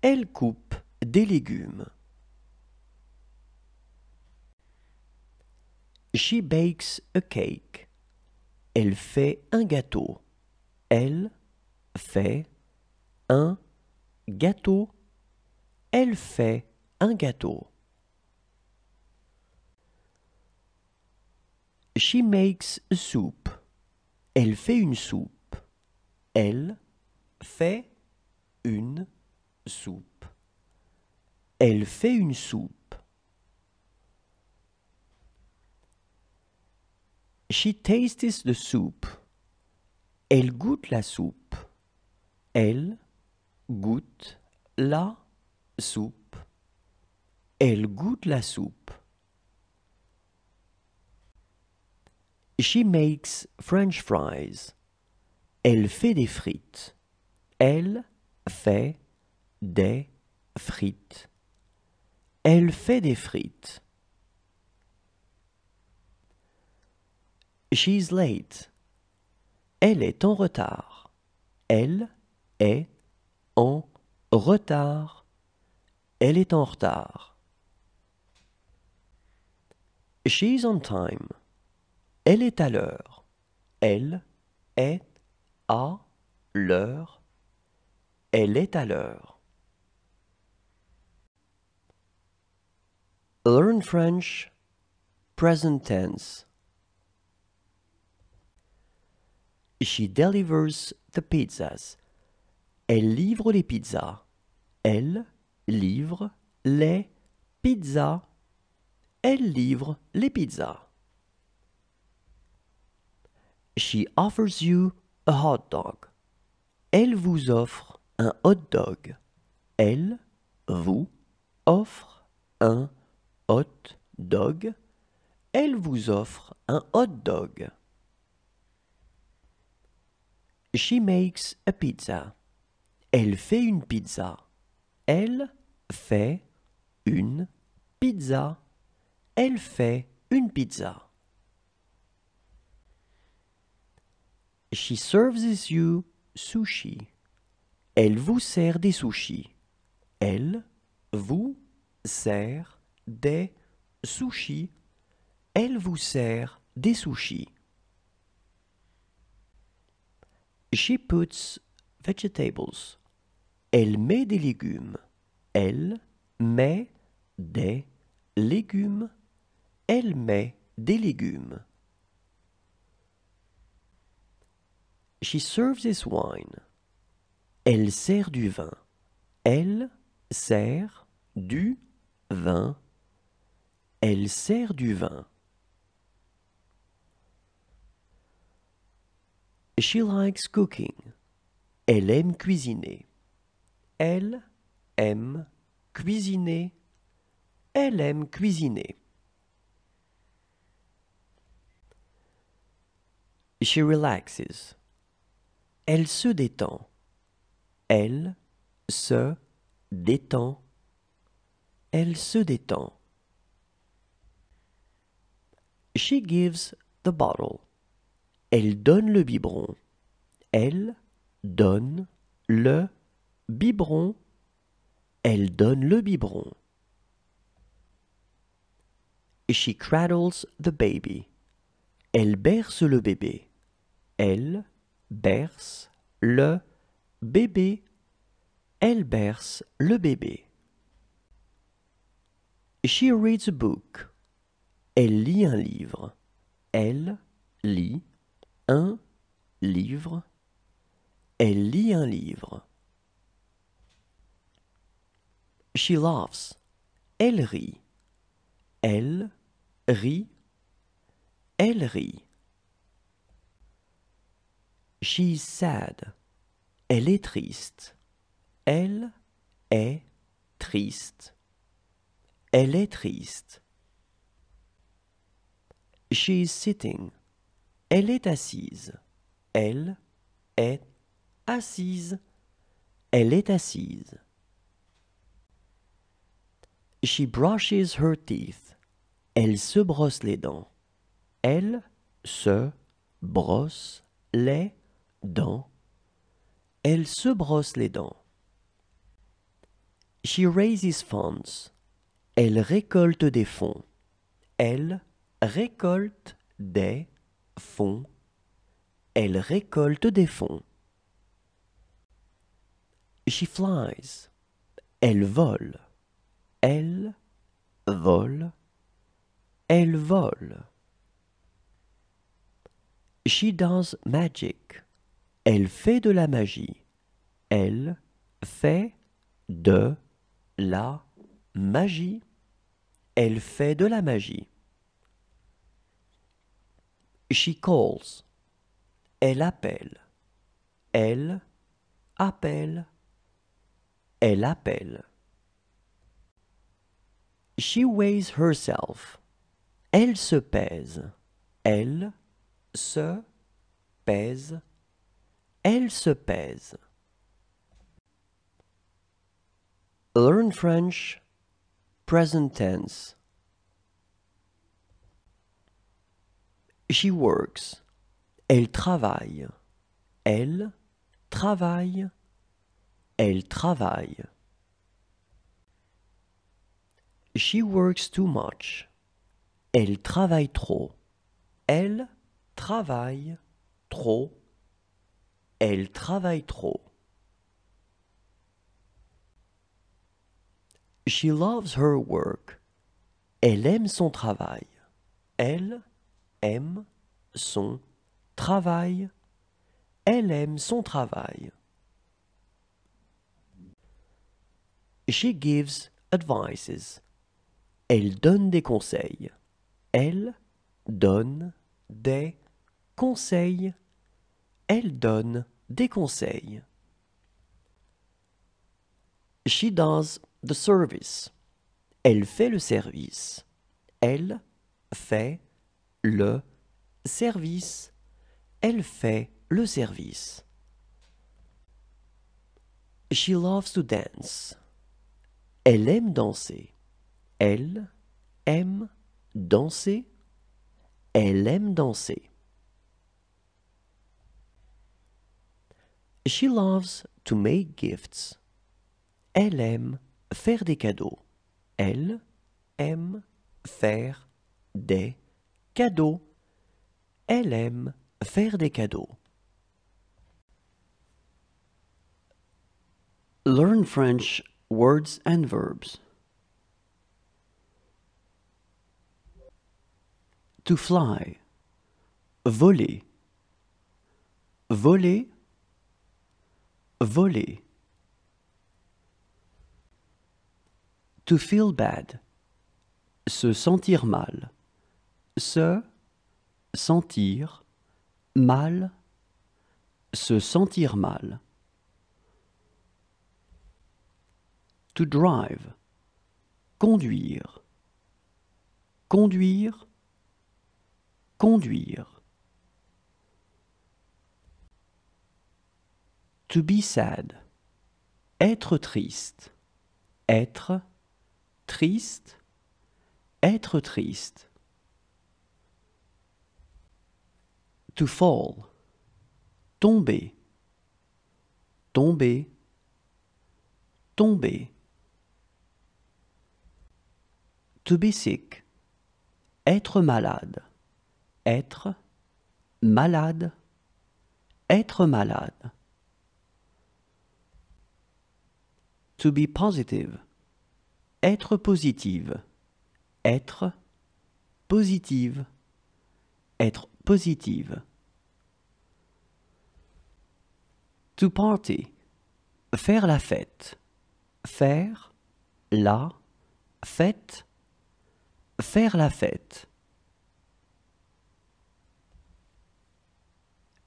Elle coupe des légumes. She bakes a cake. Elle fait un gâteau. Elle fait un gâteau. Elle fait un gâteau. She makes a soup. Elle fait une soupe. Elle fait une soupe. Elle fait une soupe. She tastes the soup. Elle goûte la soupe. Elle goûte la soupe. Elle goûte la soupe. She makes French fries. Elle fait des frites. Elle fait des frites. Elle fait des frites. She's late. Elle est en retard. Elle est en retard. Elle est en retard. She's on time. Elle est à l'heure. Elle est à l'heure. Elle est à l'heure. Learn French, present tense. She delivers the pizzas. Elle livre les pizzas. Elle livre les pizzas. Elle livre les pizzas. She offers you a hot dog. Elle vous offre un hot dog. Elle vous offre un hot dog. Elle vous offre un hot dog. She makes a pizza. Elle fait une pizza. Elle fait une pizza. Elle fait une pizza. She serves you sushi. Elle vous sert des sushis. Elle vous sert des sushis. Elle vous sert des sushis. She puts vegetables. Elle met des légumes. Elle met des légumes. Elle met des légumes. She serves this wine. Elle sert du vin. Elle sert du vin. Elle sert du vin. She likes cooking. Elle aime cuisiner. Elle aime cuisiner. Elle aime cuisiner. She relaxes. Elle se détend. Elle se détend. Elle se détend. She gives the bottle. Elle donne le biberon. Elle donne le biberon. Elle donne le biberon. She cradles the baby. Elle berce le bébé. Elle berce le bébé. Elle berce le bébé. She reads a book. Elle lit un livre. Elle lit un livre. Elle lit un livre. She laughs. Elle rit. Elle rit. Elle rit. She's sad. Elle est triste. Elle est triste. Elle est triste. She's sitting. Elle est assise. Elle est assise. Elle est assise. She brushes her teeth. Elle se brosse les dents. Elle se brosse les dents. Elle se brosse les dents. She raises funds. Elle récolte des fonds. Elle récolte des fonds. Elle récolte des fonds. She flies. Elle vole. Elle vole. Elle vole. She does magic. Elle fait de la magie. Elle fait de la magie. Elle fait de la magie. She calls. Elle appelle. Elle appelle. Elle appelle. She weighs herself. Elle se pèse. Elle se pèse. Elle se pèse. Learn French present tense. She works. Elle travaille. Elle travaille. Elle travaille. She works too much. Elle travaille trop. Elle travaille trop. Elle travaille trop. She loves her work. Elle aime son travail. Elle aime son travail. Elle aime son travail. She gives advices. Elle donne des conseils. Elle donne des conseils. Elle donne des conseils. She does the service. Elle fait le service. Elle fait le service. Elle fait le service. She loves to dance. Elle aime danser. Elle aime danser. Elle aime danser. She loves to make gifts. Elle aime faire des cadeaux. Elle aime faire des cadeaux. Elle aime faire des cadeaux. Learn French words and verbs. To fly. Voler. Voler. Voler. To feel bad. Se sentir mal. Se sentir mal. Se sentir mal. To drive. Conduire. Conduire. Conduire. To be sad. Être triste. Être triste. Être triste. To fall. Tomber. Tomber. Tomber. To be sick. Être malade. Être malade. Être malade. To be positive. Être positive. Être positive. Être positive. To party. Faire la fête. Faire la fête. Faire la fête.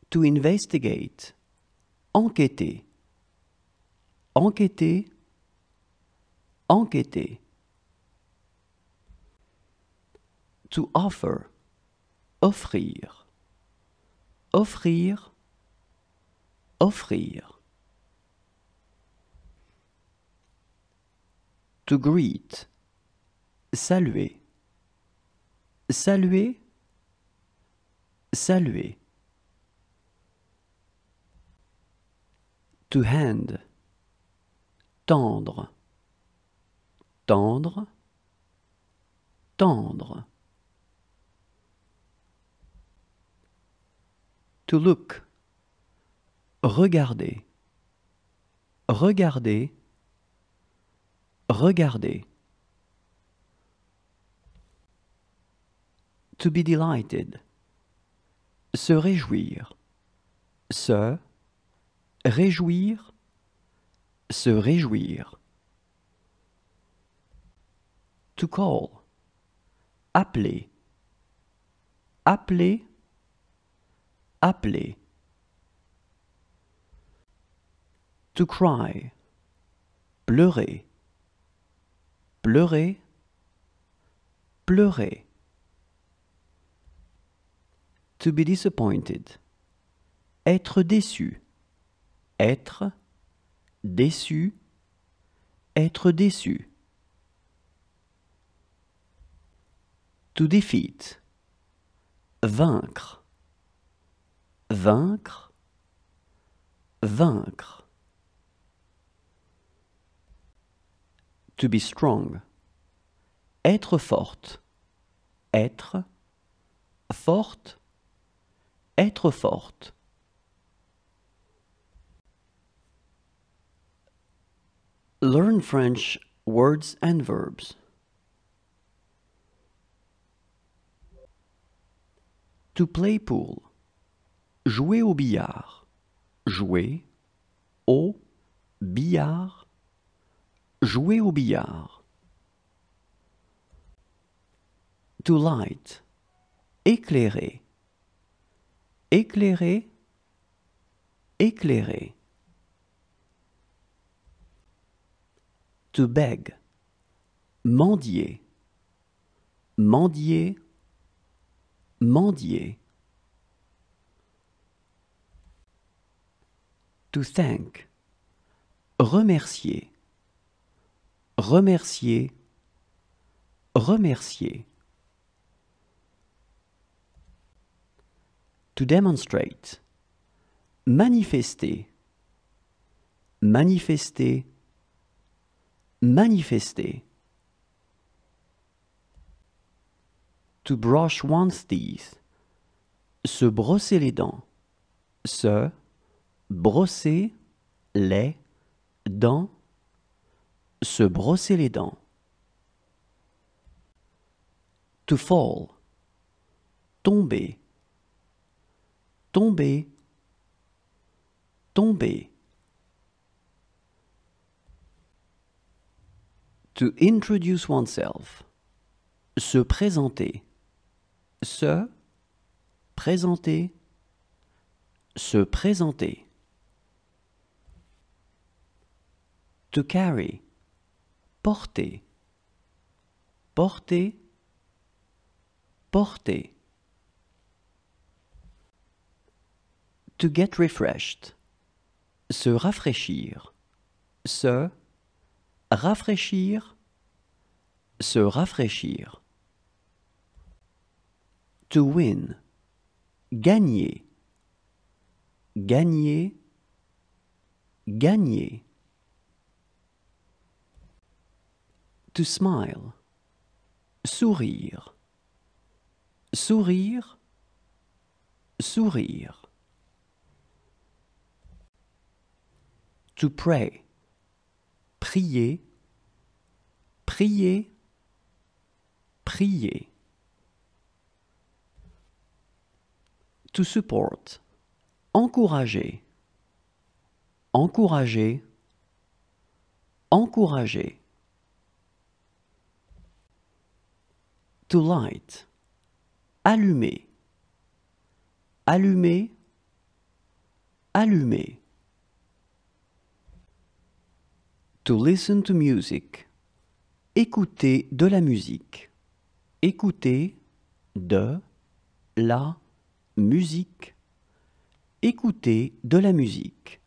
To investigate. Enquêter. Enquêter. Enquêter. To offer. Offrir. Offrir. Offrir. To greet. Saluer. Saluer. Saluer. To hand. Tendre. Tendre. Tendre. To look. Regarder. Regarder. Regarder. To be delighted. Se réjouir. Se réjouir. Se réjouir. To call. Appeler. Appeler. Appeler. To cry. Pleurer. Pleurer. Pleurer. To be disappointed. Être déçu. Être déçu. Être déçu. To defeat. Vaincre. Vaincre. Vaincre. To be strong. Être forte. Être forte. Être forte. Learn French words and verbs. To play pool. Jouer au billard. Jouer au billard. Jouer au billard. To light. Éclairer. Éclairer. Éclairer. To beg. Mendier. Mendier. Mendier. To thank. Remercier. Remercier. Remercier. To demonstrate. Manifester. Manifester. Manifester. to brush one's teeth. Se brosser les dents. Se brosser les dents. Se brosser les dents. To fall. Tomber. Tomber. Tomber. To introduce oneself. Se présenter se présenter, se présenter. To carry, porter, porter, porter. To get refreshed, se rafraîchir, se rafraîchir, se rafraîchir to win. Gagner. Gagner. Gagner. To smile. Sourire. Sourire. Sourire. To pray. Prier. Prier. Prier. to support, encourager, encourager, encourager. To light, allumer, allumer, allumer. To listen to music, écouter de la musique, écouter de la musique. Écouter de la musique.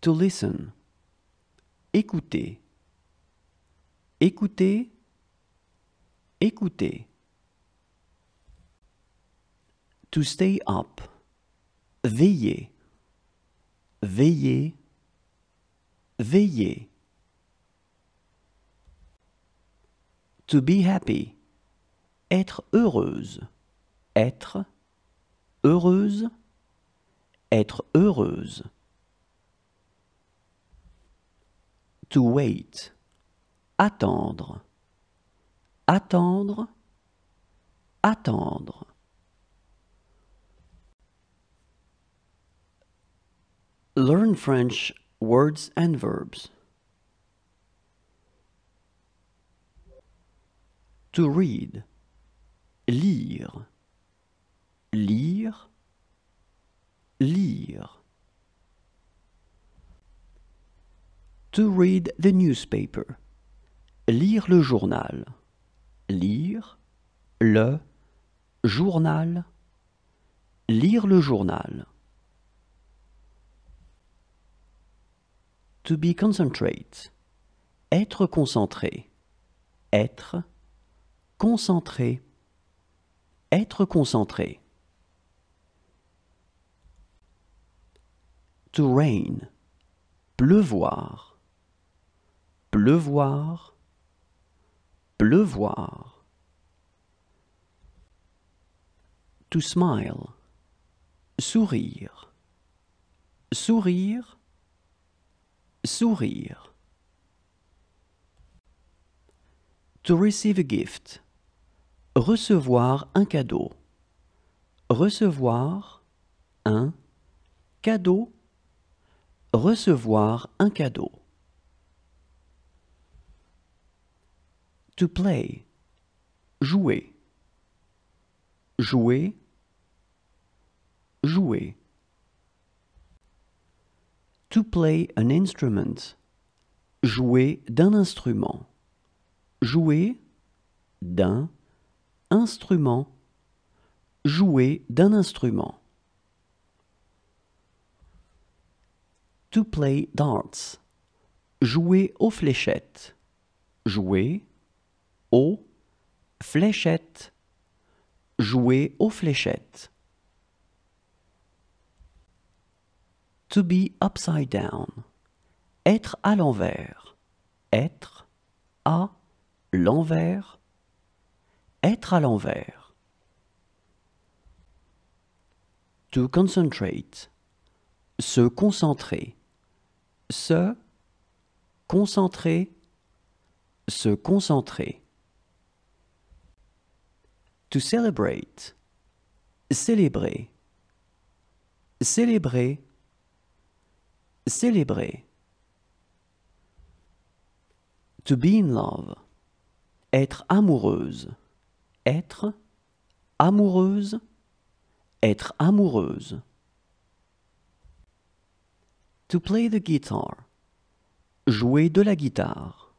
To listen. Écouter. Écouter. Écouter. To stay up. Veiller. Veiller. Veiller. To be happy être heureuse, être heureuse, être heureuse. To wait, attendre, attendre, attendre. Learn French words and verbs. To read, lire, lire, lire. To read the newspaper. Lire le journal. Lire le journal. Lire le journal. To be concentrate. Être concentré. Être concentré. Être concentré. To rain. Pleuvoir. Pleuvoir. Pleuvoir. To smile. Sourire. Sourire. Sourire. To receive a gift. Recevoir un cadeau. Recevoir un cadeau. Recevoir un cadeau. To play. Jouer. Jouer. Jouer. To play an instrument. Jouer d'un instrument. Jouer d'un instrument, jouer d'un instrument. To play darts, jouer aux fléchettes, jouer aux fléchettes, jouer aux fléchettes. To be upside down, être à l'envers, être à l'envers. Être à l'envers. To concentrate. Se concentrer. Se concentrer. Se concentrer. To celebrate. Célébrer. Célébrer. Célébrer. To be in love. Être amoureuse. Être amoureuse. Être amoureuse. To play the guitar. Jouer de la guitare.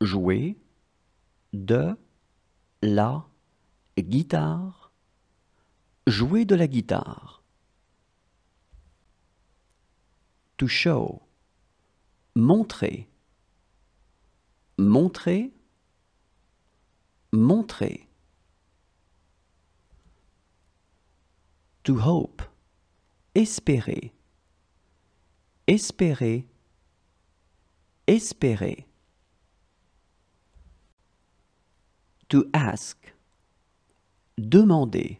Jouer de la guitare. Jouer de la guitare. To show. Montrer. Montrer. Montrer. To hope. Espérer. Espérer. Espérer. To ask. Demander.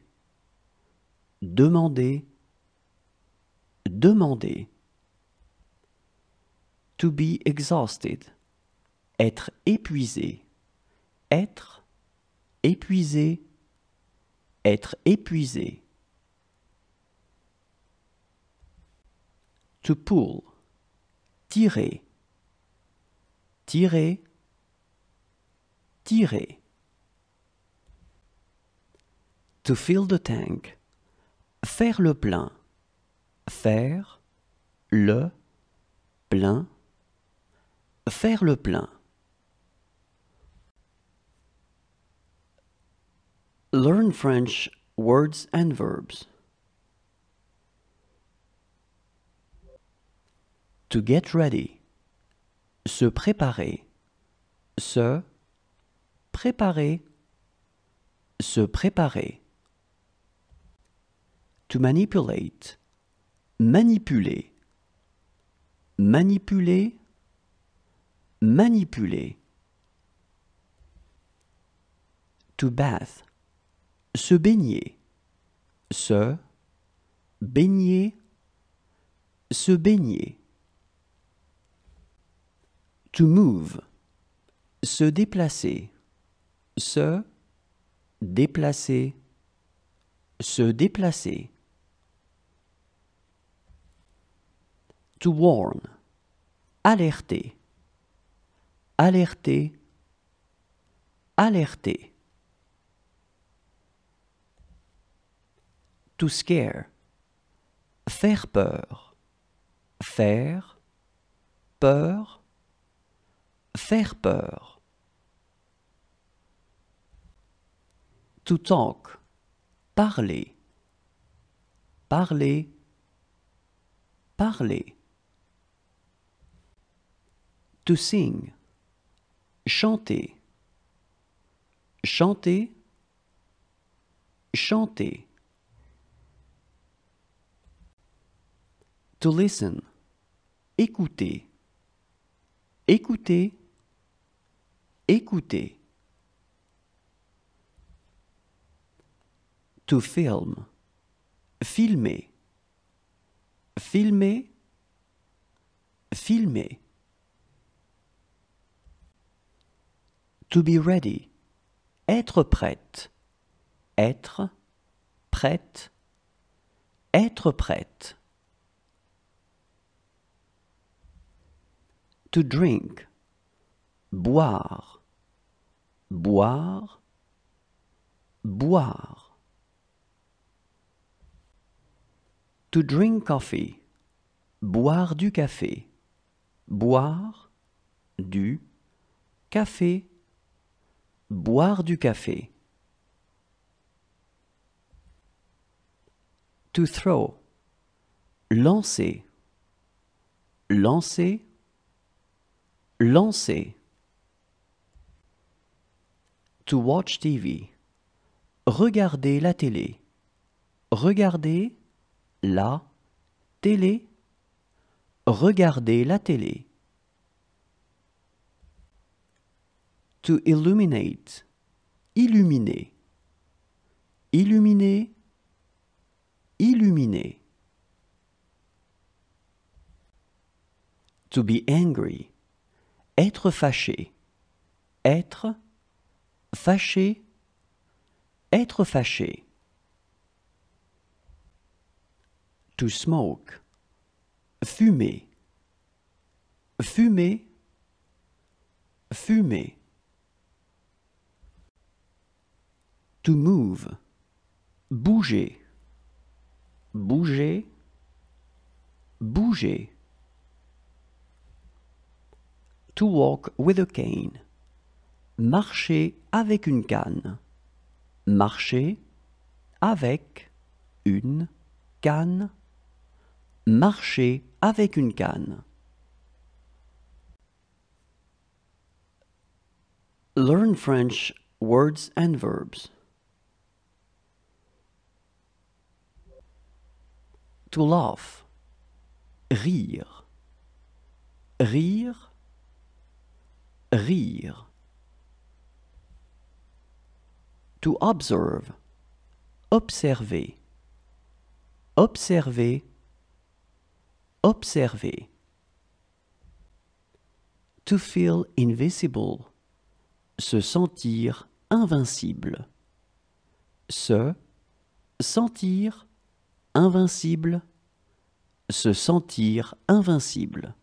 Demander. Demander. To be exhausted. Être épuisé. Être épuisé. Être épuisé. To pull. Tirer. Tirer. Tirer. To fill the tank. Faire le plein. Faire le plein. Faire le plein. Learn French words and verbs. To get ready. Se préparer. Se préparer. Se préparer. To manipulate. Manipuler. Manipuler. Manipuler. To bath. Se baigner. Se baigner. Se baigner. To move. Se déplacer. Se déplacer. Se déplacer. To warn. Alerter. Alerter. Alerter. To scare. Faire peur. Faire peur. Faire peur. To talk. Parler. Parler. Parler. To sing. Chanter. Chanter. Chanter. To listen. Écouter. Écouter. Écouter. To film. Filmer. Filmer. Filmer. To be ready. Être prête. Être prête. Être prête. To drink. Boire. Boire. Boire. To drink coffee. Boire du café. Boire du café. Boire du café. To throw. Lancer. Lancer. Lancer. To watch TV. Regarder la télé. Regarder la télé. Regarder la télé. To illuminate. Illuminer. Illuminer. Illuminer. To be angry. Être fâché. Être fâché. Être fâché. To smoke. Fumer. Fumer. Fumer. To move. Bouger. Bouger. Bouger. To walk with a cane. Marcher avec une canne. Marcher avec une canne. Marcher avec une canne. Learn French words and verbs. To laugh. Rire. Rire. Rire. To observe. Observer. Observer. Observer. To feel invisible. Se sentir invincible. Se sentir invincible. Se sentir invincible.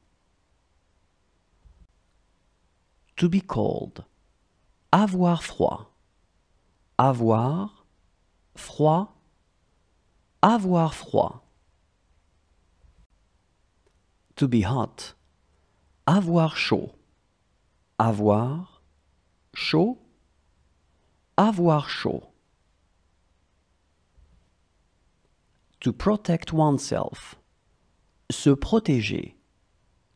To be cold. Avoir froid. Avoir froid. Avoir froid. To be hot. Avoir chaud. Avoir chaud. Avoir chaud. To protect oneself. Se protéger.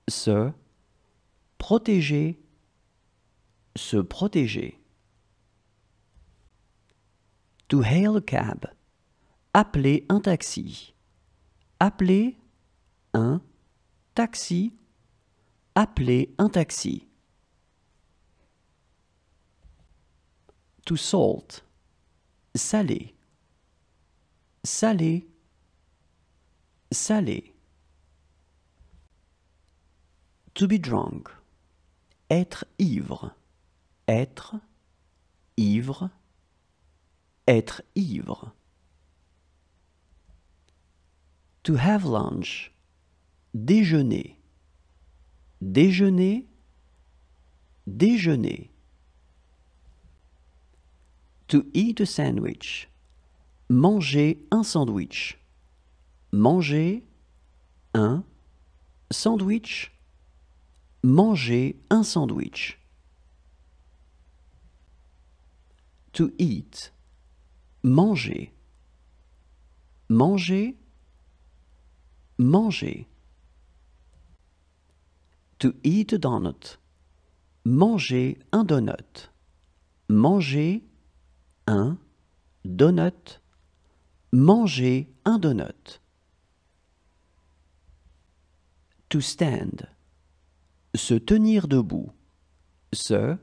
Se protéger. Se protéger. To hail a cab. Appeler un taxi. Appeler un taxi. Appeler un taxi. To salt. Saler. Saler. Saler. To be drunk. Être ivre. Être ivre. Être ivre. To have lunch. Déjeuner. Déjeuner. Déjeuner. To eat a sandwich. Manger un sandwich. Manger un sandwich. Manger un sandwich. To eat. Manger. Manger. Manger. To eat a donut. Manger un donut. Manger un donut. Manger un donut. To stand. Se tenir debout. Se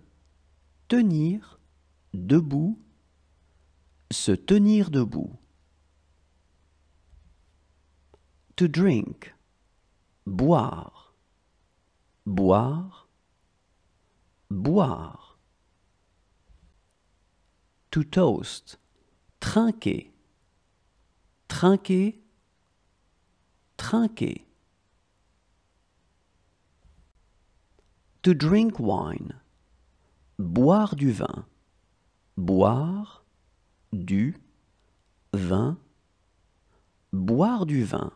tenir debout. Se tenir debout. To drink. Boire. Boire. Boire. To toast. Trinquer. Trinquer. Trinquer. To drink wine. Boire du vin. Boire du vin. Boire du vin.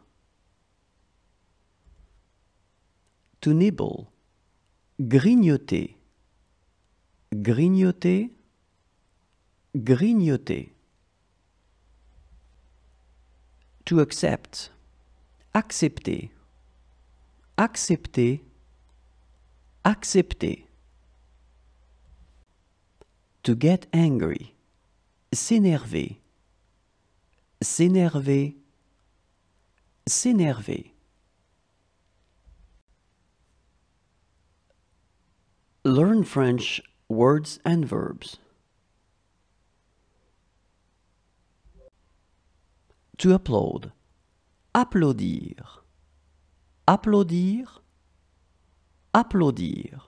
To nibble. Grignoter. Grignoter. Grignoter. To accept. Accepter. Accepter. Accepter. To get angry. S'énerver. S'énerver. S'énerver. Learn French words and verbs. To applaud. Applaudir. Applaudir. Applaudir.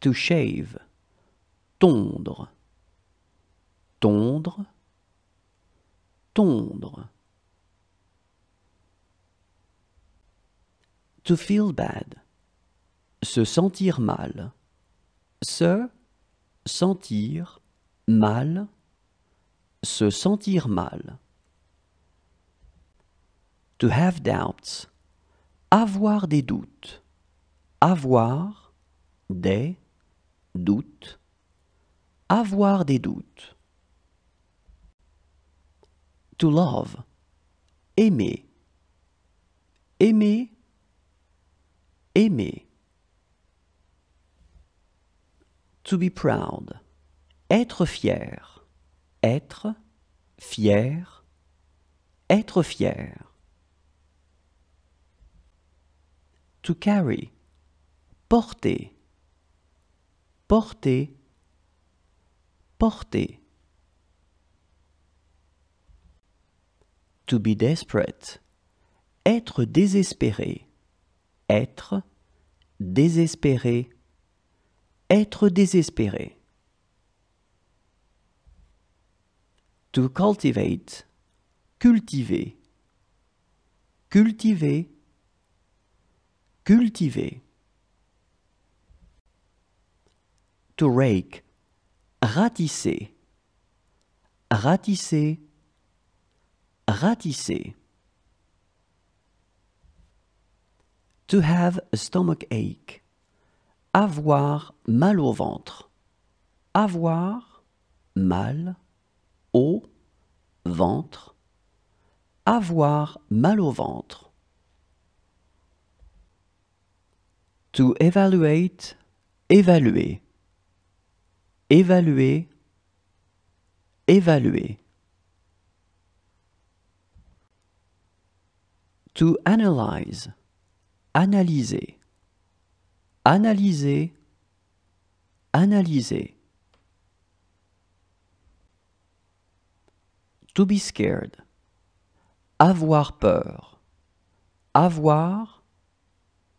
To shave. Tondre. tondre, tondre. To feel bad, se sentir mal, se sentir mal, se sentir mal. To have doubts, avoir des doutes, avoir des doutes, avoir des doutes. To love, aimer, aimer, aimer. To be proud, être fier, être fier, être fier. To carry, porter, porter, To be desperate, être désespéré, être désespéré, être désespéré. To cultivate, cultiver, cultiver, cultiver. To rake, ratisser, ratisser, ratisser. To have a stomach ache, avoir mal au ventre, avoir mal au ventre, avoir mal au ventre. To evaluate, évaluer, évaluer, évaluer. To analyze, analyser, analyser, analyser. To be scared, avoir peur, avoir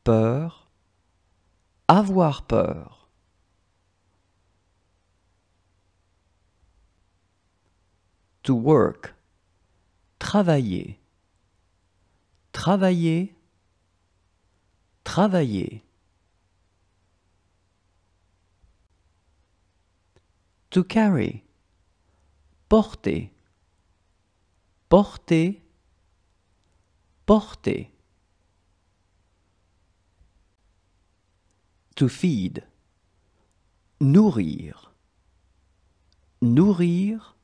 peur, avoir peur. To work, travailler, travailler, travailler. To carry, porter, porter, porter. To feed, nourrir, nourrir,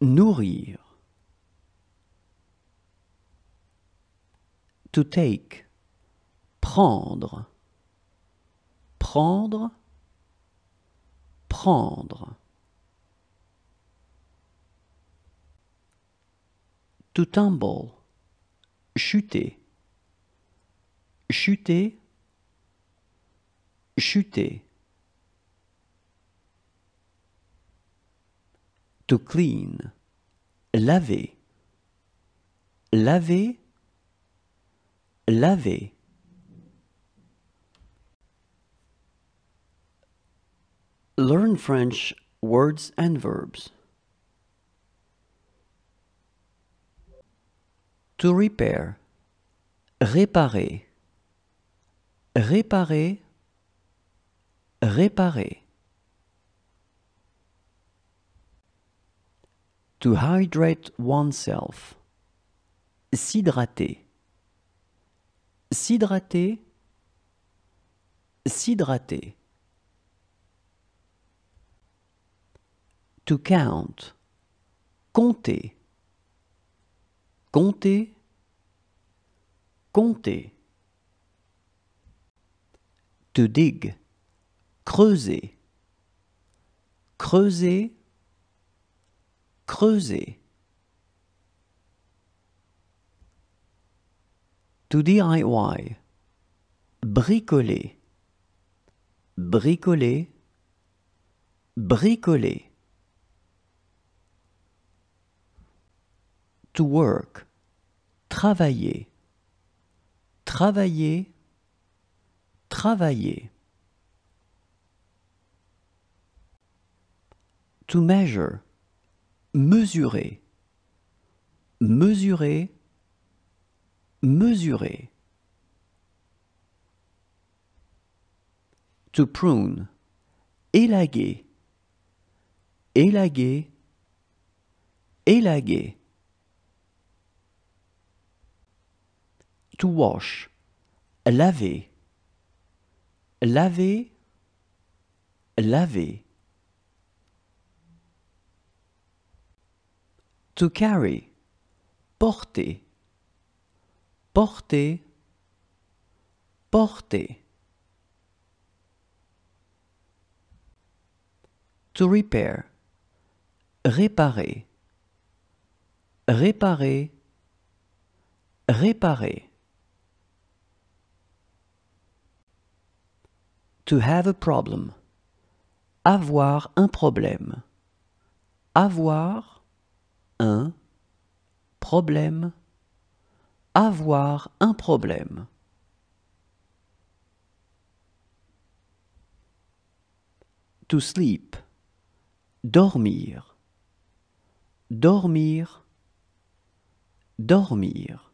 nourrir. To take, prendre, prendre, prendre. To tumble, chuter, chuter, chuter. To clean, laver, laver, laver. Learn French words and verbs. To repair, réparer, réparer, réparer. To hydrate oneself, s'hydrater, s'hydrater, s'hydrater. To count, compter, compter, compter. To dig, creuser, creuser, creuser. To DIY, bricoler, bricoler, bricoler. To work, travailler, travailler, travailler. To measure. Mesurer. Mesurer. Mesurer. To prune. Élaguer. Élaguer. Élaguer. To wash. Laver. Laver. Laver. To carry. Porter. Porter. Porter. To repair. Réparer. Réparer. Réparer. To have a problem. Avoir un problème. Avoir un problème. Avoir un problème. To sleep. Dormir. Dormir. Dormir.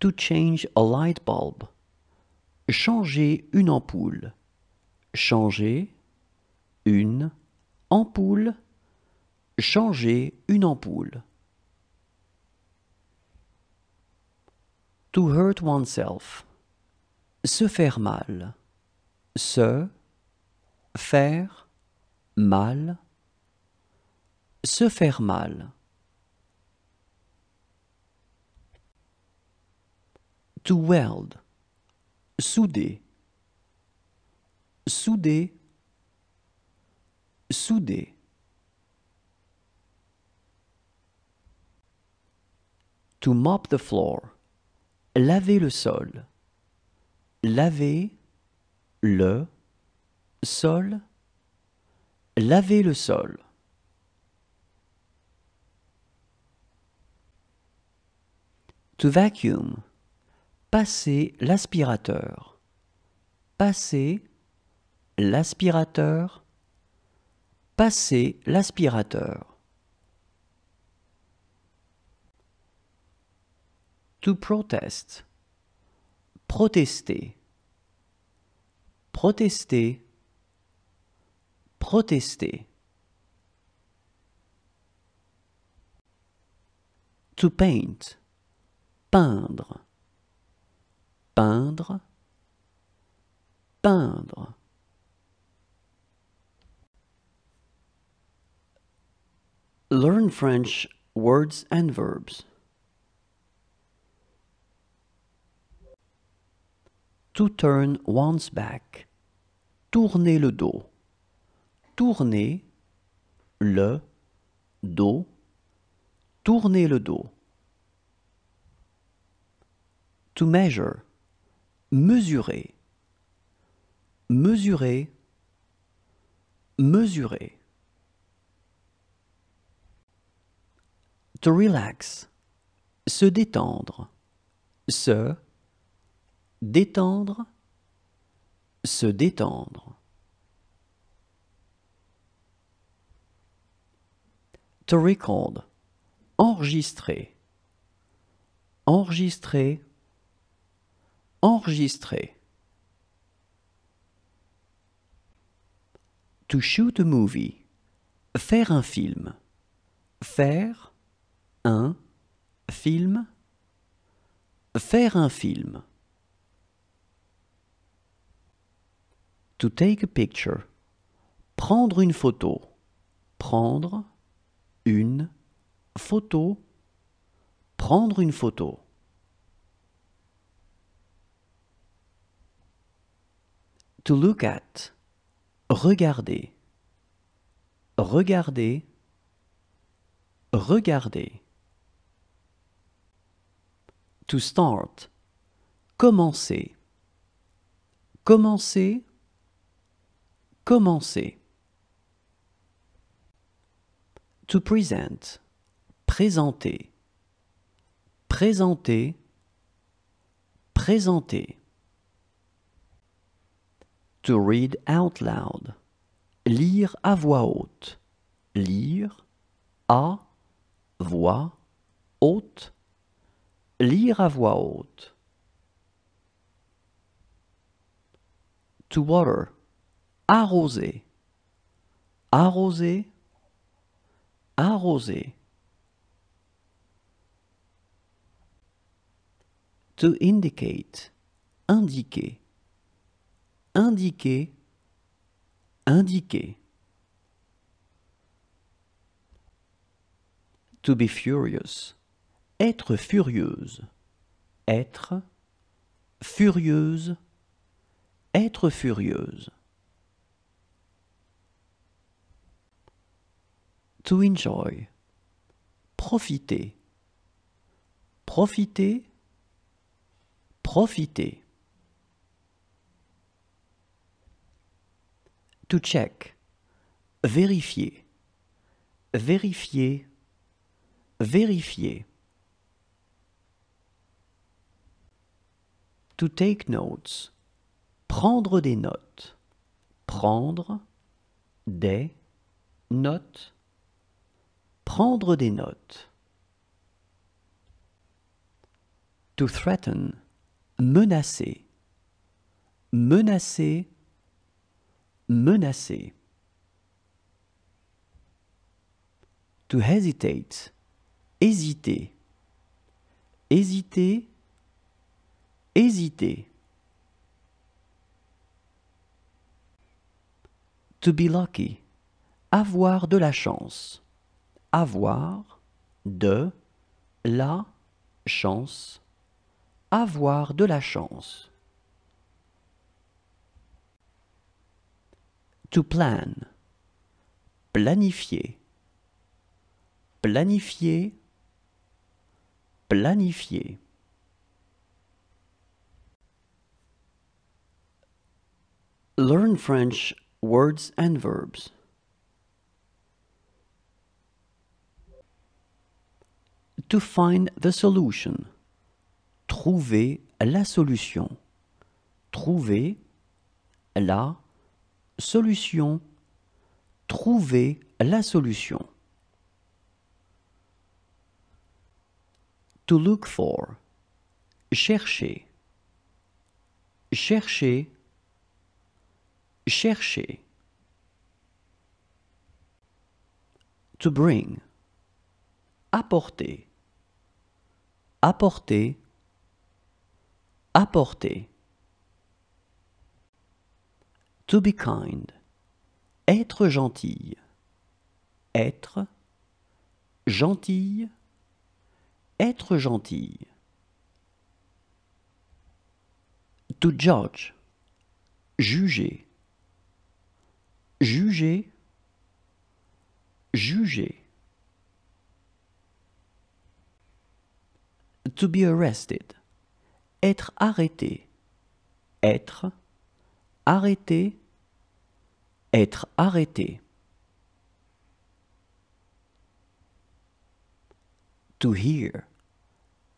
To change a light bulb. Changer une ampoule. Changer une ampoule. Changer une ampoule. To hurt oneself. Se faire mal. Se faire mal. Se faire mal. To weld. Souder. Souder. Souder. To mop the floor. Laver le sol. Laver le sol. Laver le sol. To vacuum. Passer l'aspirateur. Passer l'aspirateur. Passer l'aspirateur. To protest. Protester. Protester. Protester. To paint. Peindre. Peindre. Peindre. Learn French words and verbs. To turn one's back. Tourner le dos. Tourner le dos. Tourner le dos. To measure. Mesurer. Mesurer. Mesurer. To relax. Se détendre. Se détendre. Se détendre. To record. Enregistrer. Enregistrer. Enregistrer. To shoot a movie. Faire un film. Faire film. Faire un film. To take a picture. Prendre une photo. Prendre une photo. Prendre une photo. To look at. Regarder. Regarder. Regarder. To start. Commencer. Commencer. Commencer. To present. Présenter. Présenter. Présenter. To read out loud. Lire à voix haute. Lire à voix haute. Lire à voix haute. To water. Arroser. Arroser. Arroser. To indicate. Indiquer. Indiquer. Indiquer. To be furious. Être furieuse. Être furieuse. Être furieuse. To enjoy. Profiter. Profiter. Profiter. To check. Vérifier. Vérifier. Vérifier. To take notes. Prendre des notes. Prendre des notes. Prendre des notes. To threaten. Menacer. Menacer. Menacer. To hesitate. Hésiter. Hésiter. Hésiter. To be lucky. Avoir de la chance. Avoir de la chance. Avoir de la chance. To plan. Planifier. Planifier. Planifier. Learn French words and verbs. To find the solution. Trouver la solution. Trouver la solution. Trouver la solution. To look for. Chercher. Chercher. Chercher. To bring. Apporter. Apporter. Apporter. To be kind. Être gentille. Être gentille. Être gentille. To judge. Juger. Juger. Juger. To be arrested. Être arrêté. Être arrêté. Être arrêté. To hear.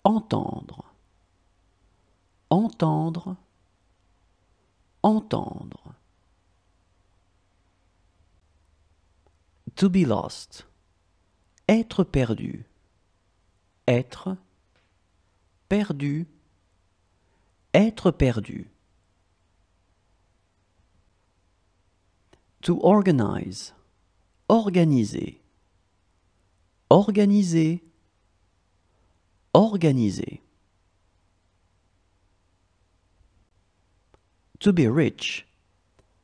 Entendre. Entendre. Entendre. To be lost. Être perdu. Être perdu. Être perdu. To organize. Organiser. Organiser. Organiser. To be rich.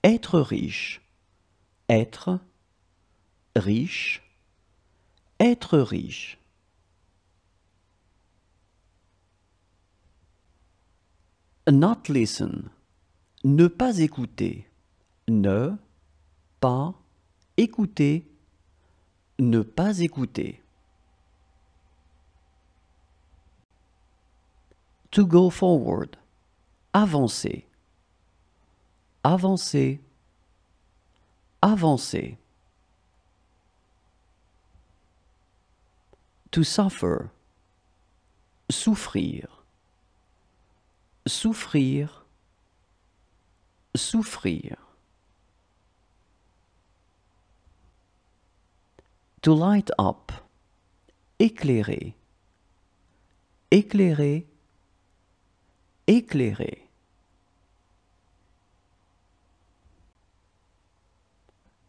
Être riche. Être riche. Être riche. Not listen. Ne pas écouter. Ne pas écouter. Ne pas écouter. To go forward. Avancer. Avancer. Avancer. To suffer. Souffrir. Souffrir. souffrir. To light up, éclairer, éclairer, éclairer.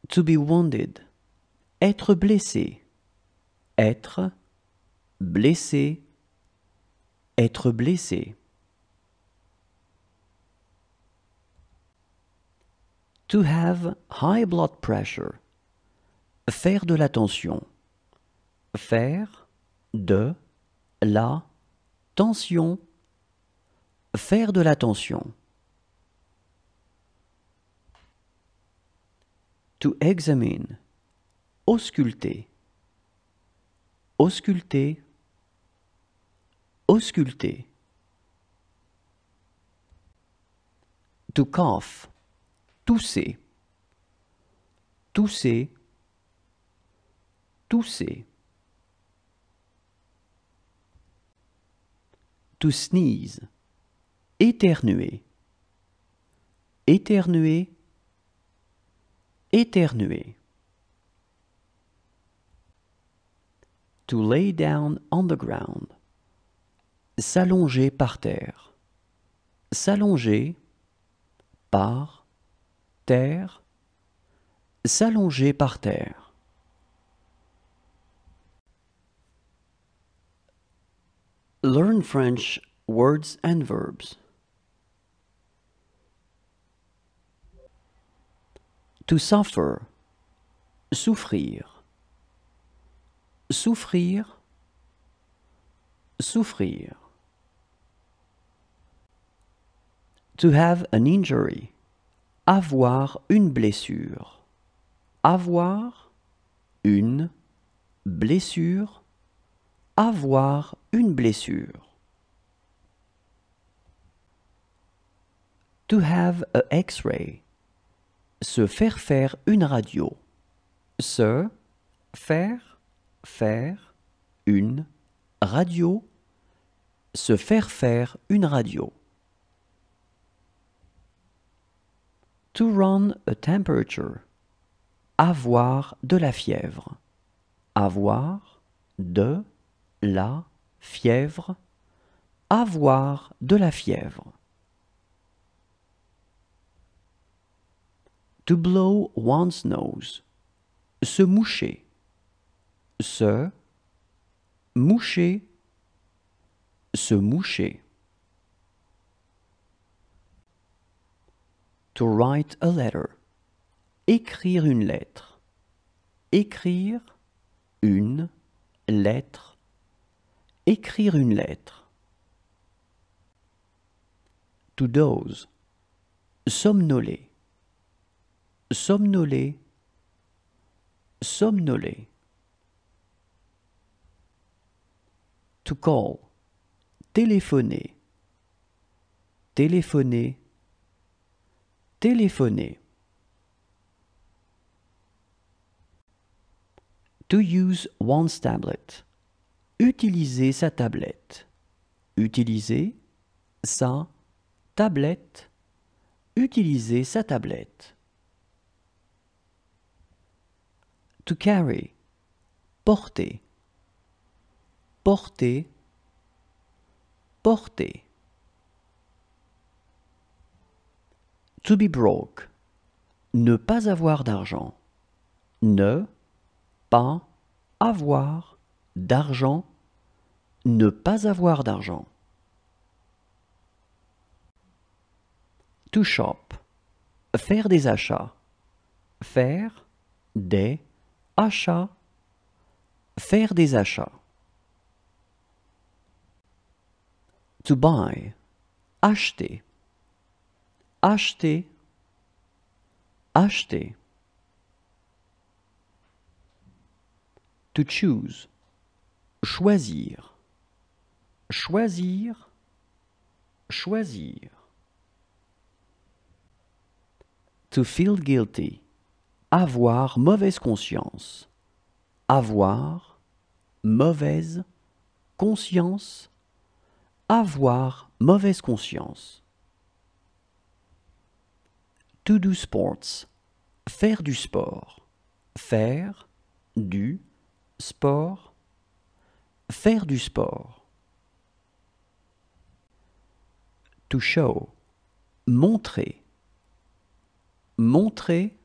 To be wounded, être blessé, être être blessé. To have high blood pressure. Faire de la tension. Faire de la tension. Faire de la tension. To examine. Ausculter. Ausculter. Ausculter. To cough. Tousser. Tousser. Tousser. To sneeze. Éternuer. Éternuer. Éternuer. To lay down on the ground. S'allonger par terre. S'allonger par terre. S'allonger par terre. Learn French words and verbs. To suffer. Souffrir. Souffrir. Souffrir. To have an injury. Avoir une blessure. Avoir une blessure. Avoir une blessure. To have a X-ray. Se faire faire une radio. Se faire faire une radio. Se faire faire une radio. To run a temperature. Avoir de la fièvre. Avoir de la fièvre. Avoir de la fièvre. To blow one's nose. Se moucher. Se moucher. Se moucher. To write a letter. Écrire une lettre. Écrire une lettre. Écrire une lettre. To doze. Somnoler. Somnoler. Somnoler. To call. Téléphoner. Téléphoner. Téléphoner. To use one's tablet. Utiliser sa tablette. Utiliser sa tablette. Utiliser sa tablette. To carry. Porter. Porter. Porter. To be broke. Ne pas avoir d'argent. Ne pas avoir d'argent. Ne pas avoir d'argent. To shop. Faire des achats. Faire des achats. Faire des achats. To buy. Acheter. Acheter. Acheter. To choose. Choisir. Choisir. Choisir. To feel guilty. Avoir mauvaise conscience. Avoir mauvaise conscience. Avoir mauvaise conscience. To do sports. Faire du sport. Faire du sport. Faire du sport. To show. Montrer. Montrer.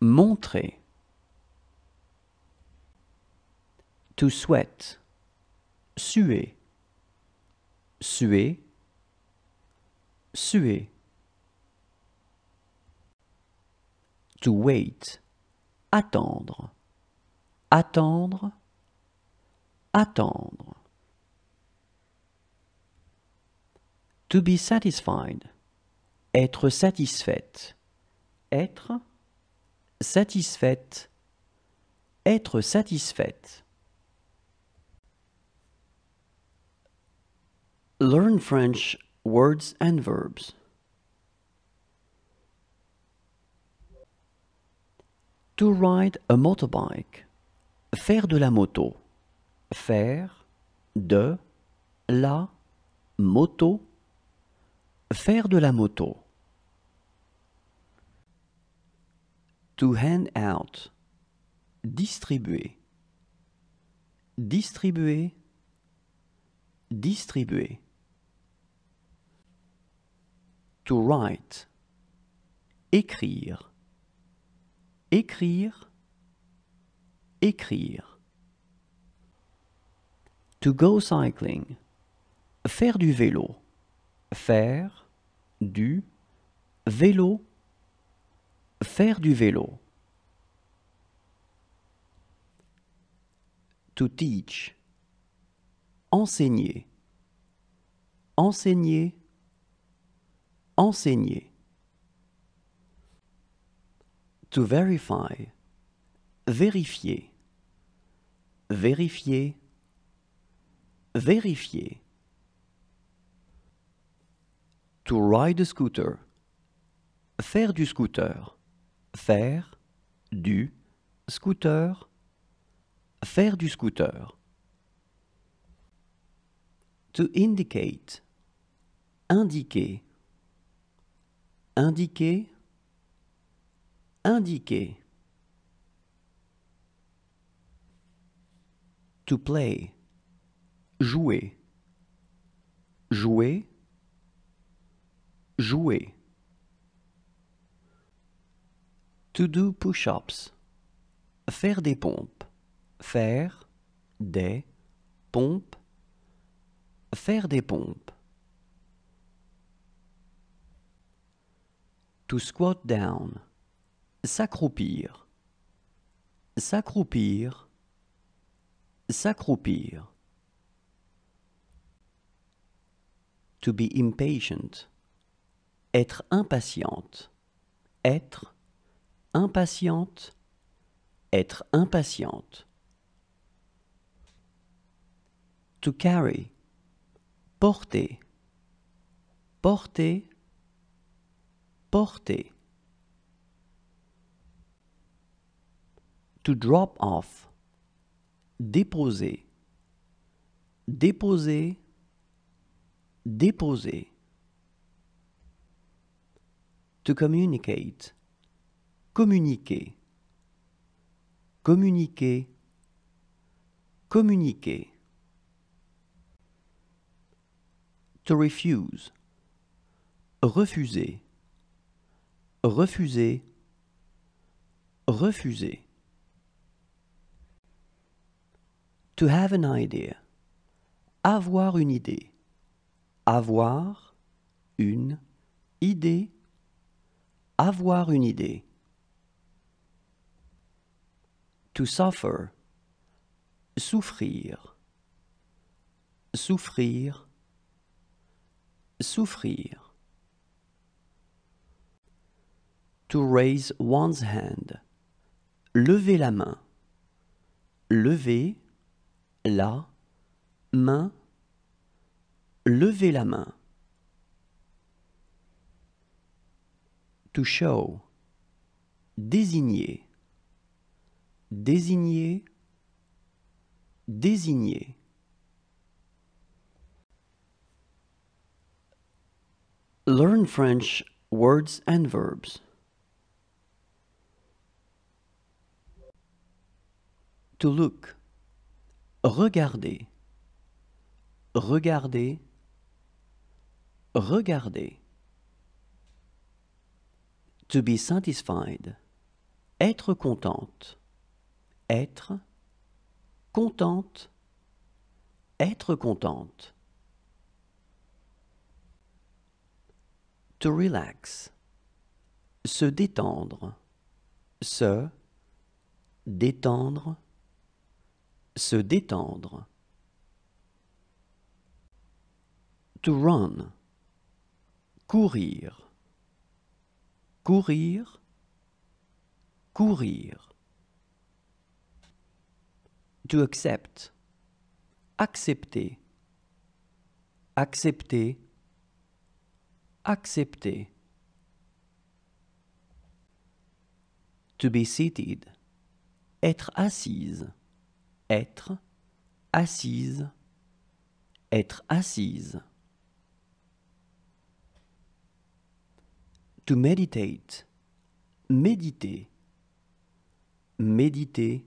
Montrer. To sweat. Suer. Suer. Suer. To wait. Attendre. Attendre. Attendre. To be satisfied. Être satisfaite. Être satisfaite. Être satisfaite. Learn French words and verbs. To ride a motorbike. Faire de la moto. Faire de la moto. Faire de la moto. To hand out. Distribuer. Distribuer. Distribuer. To write. Écrire. Écrire. Écrire. To go cycling. Faire du vélo. Faire du vélo. Faire du vélo. To teach. Enseigner. Enseigner. Enseigner. To verify. Vérifier. Vérifier. Vérifier. To ride a scooter. Faire du scooter. Faire du scooter. Faire du scooter. To indicate. Indiquer. Indiquer. Indiquer. To play. Jouer. Jouer. Jouer. To do push-ups. Faire des pompes. Faire des pompes. Faire des pompes. To squat down. S'accroupir. S'accroupir. S'accroupir. To be impatient. Être impatiente. Être impatiente. Être impatiente. To carry. Porter. Porter. Porter. To drop off. Déposer. Déposer. Déposer. To communicate. Communiquer. Communiquer. Communiquer. To refuse. Refuser. Refuser. Refuser. To have an idea. Avoir une idée. Avoir une idée. Avoir une idée. To suffer. Souffrir. Souffrir. Souffrir. To raise one's hand. Lever la main. Lever la main. Lever la main. To show. Désigner. Désigner. Désigner. Learn French words and verbs. To look. Regarder. Regarder. Regarder. To be satisfied. Être contente. Être. Contente. Être contente. To relax. Se détendre. Se. Détendre. Se détendre. To run. Courir. Courir. Courir. To accept. Accepter. Accepter. Accepter. To be seated. Être assise. Être. Assise. Être assise. To meditate. Méditer. Méditer.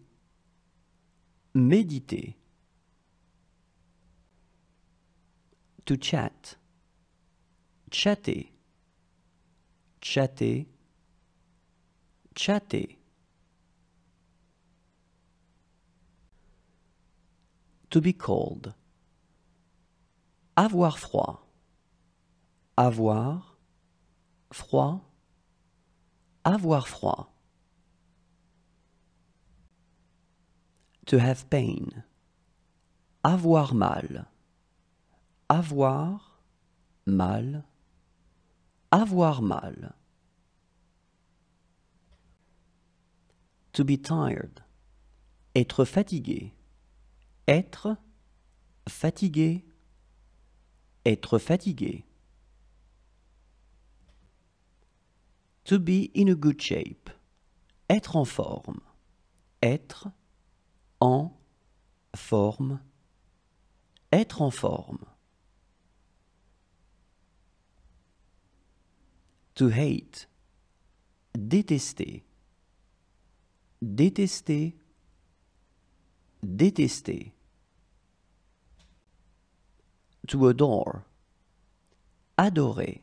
Méditer. To chat. Chatter. Chatter. Chatter. To be cold. Avoir froid. Avoir. Froid. Avoir froid. To have pain. Avoir mal. Avoir mal. Avoir mal. To be tired. Être fatigué. Être fatigué. Être fatigué. To be in a good shape. Être en forme. Être en forme. Être en forme. To hate. Détester. Détester. Détester. To adore. Adorer.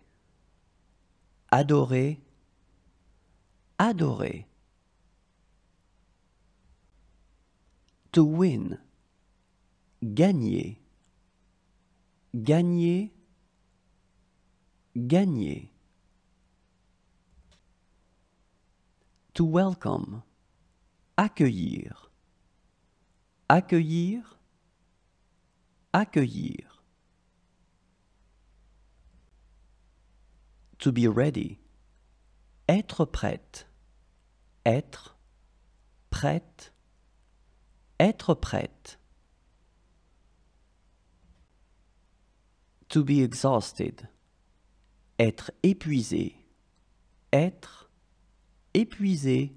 Adorer. Adorer. To win. Gagner. Gagner. Gagner. To welcome. Accueillir. Accueillir. Accueillir. To be ready. Être prête. Être prête. Être prête. To be exhausted. Être épuisé. Être épuisé.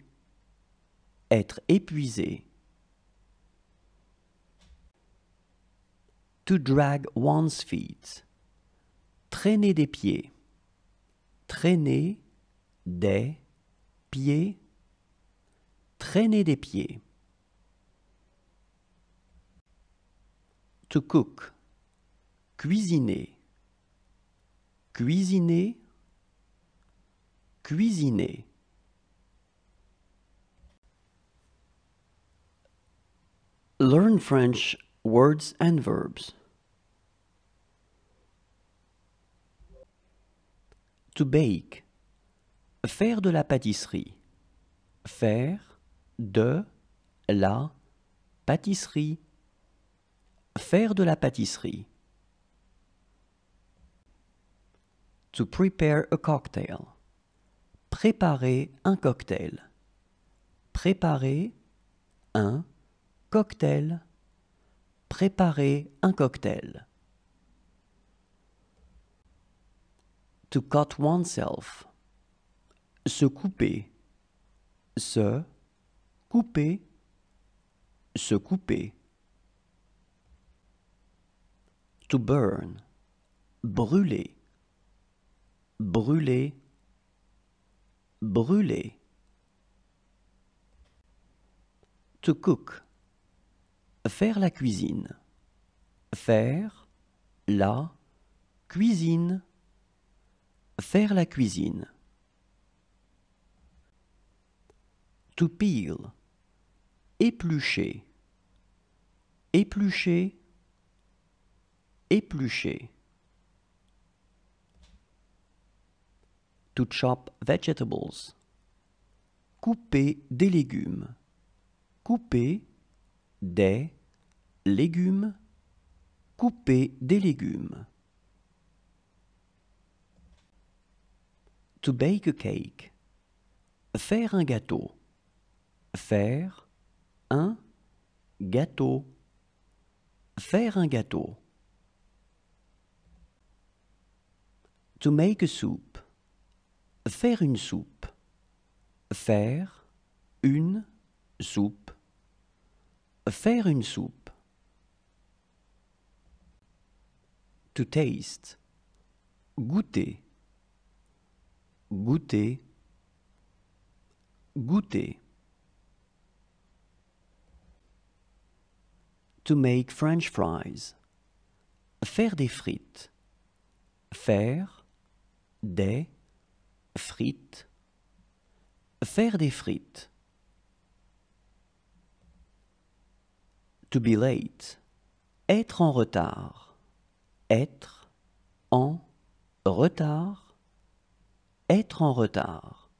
Être épuisé. To drag one's feet. Traîner des pieds. Traîner des pieds. Traîner des pieds. To cook. Cuisiner. Cuisiner. Cuisiner. Learn French words and verbs. To bake. Faire de la pâtisserie. Faire de la pâtisserie. Faire de la pâtisserie. To prepare a cocktail. Préparer un cocktail. Préparer un cocktail. Préparer un cocktail. To cut oneself. Se couper. Se couper. Se couper. To burn. Brûler. Brûler. brûler. To cook. Faire la cuisine. Faire la cuisine. Faire la cuisine. To peel. Éplucher. Éplucher. Éplucher. To chop vegetables. Couper des légumes. Couper des légumes. Couper des légumes. To bake a cake. Faire un gâteau. Faire un gâteau. Faire un gâteau. To make a soup. Faire une soupe. Faire une soupe. Faire une soupe. To taste. Goûter. Goûter. Goûter. To make French fries. Faire des frites. Faire des frites. Faire des frites. To be late. Être en retard. Être en retard. Être en retard.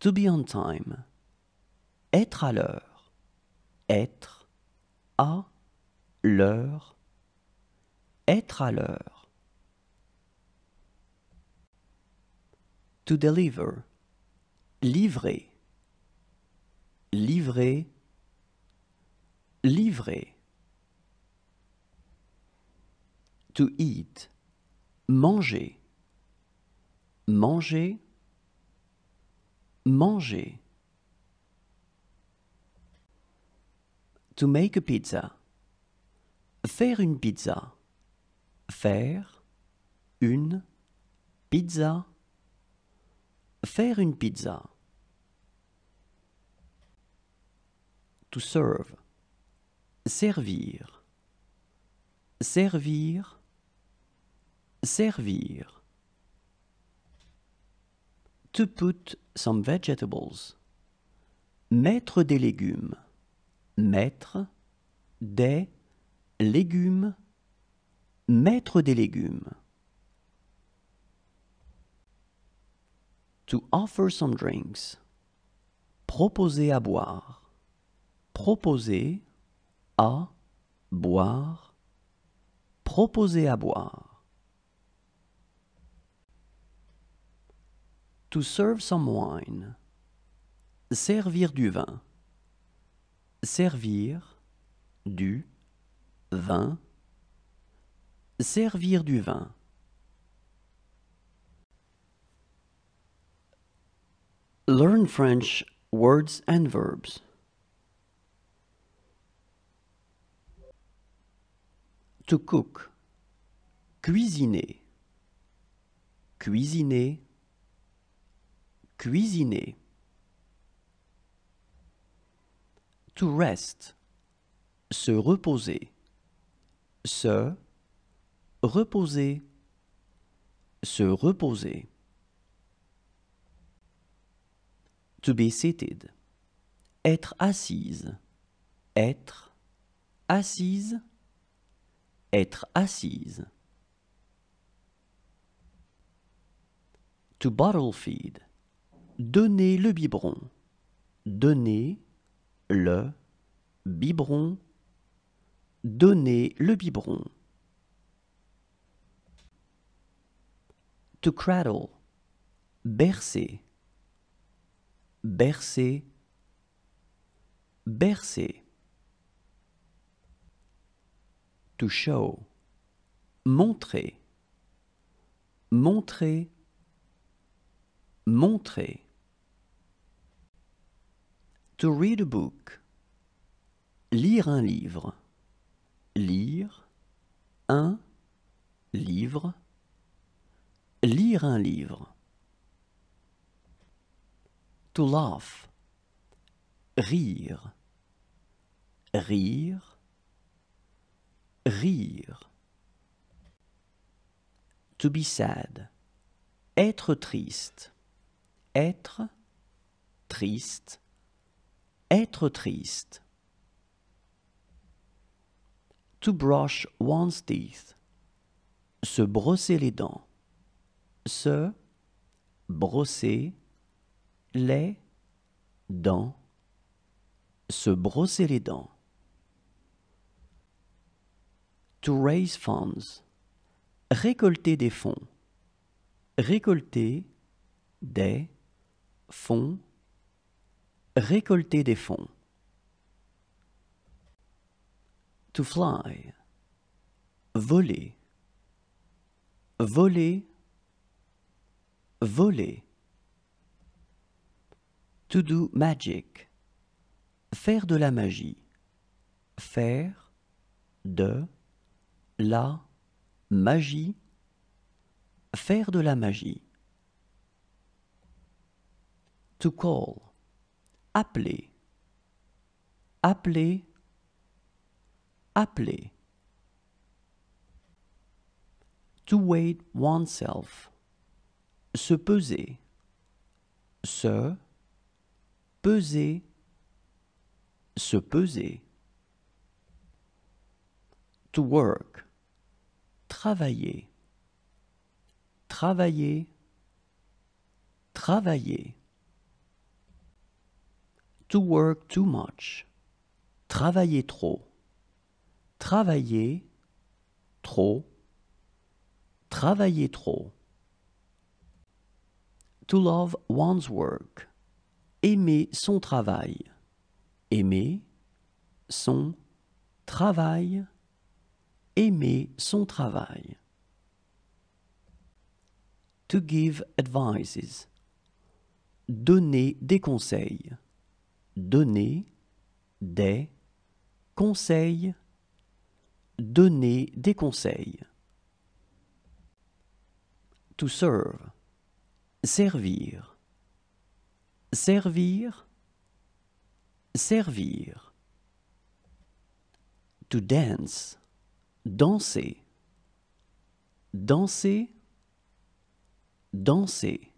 To be on time. Être à l'heure. Être à l'heure. Être à l'heure. To deliver. Livrer. Livrer. Livrer. To eat. Manger. Manger. Manger. To make a pizza. Faire une pizza. Faire une pizza. Faire une pizza. To serve. Servir. Servir. Servir. To put some vegetables. Mettre des légumes. Mettre des légumes. Mettre des légumes. To offer some drinks. Proposer à boire. Proposer à boire. Proposer à boire. To serve some wine. Servir du vin. Servir du vin. Servir du vin. Learn French words and verbs. To cook. Cuisiner. Cuisiner. Cuisiner. To rest. Se reposer. Se reposer. Se reposer. To be seated. Être assise. Être assise. Être assise. To bottle feed. Donner le biberon. Donner le biberon. Donner le biberon. To cradle. Bercer. Bercer. Bercer. To show. Montrer. Montrer. Montrer. To read a book. Lire un livre. Lire un livre. Lire un livre. To laugh. Rire. Rire. Rire. To be sad. Être triste. Être triste. Être triste. To brush one's teeth. Se brosser les dents. Se brosser les dents. Se brosser les dents. To raise funds. Récolter des fonds. Récolter des fonds. Récolter des fonds. To fly. Voler. Voler. Voler. To do magic. Faire de la magie. Faire de la magie. Faire de la magie. To call. Appeler. Appeler. Appeler. To weigh oneself. Se peser. Se peser. Se peser. To work. Travailler. Travailler. Travailler. To work too much. Travailler trop. Travailler trop. Travailler trop. To love one's work. Aimer son travail. Aimer son travail. Aimer son travail. To give advices. Donner des conseils. Donner des conseils. Donner des conseils. To serve. Servir. Servir. Servir. To dance. Danser. Danser. Danser.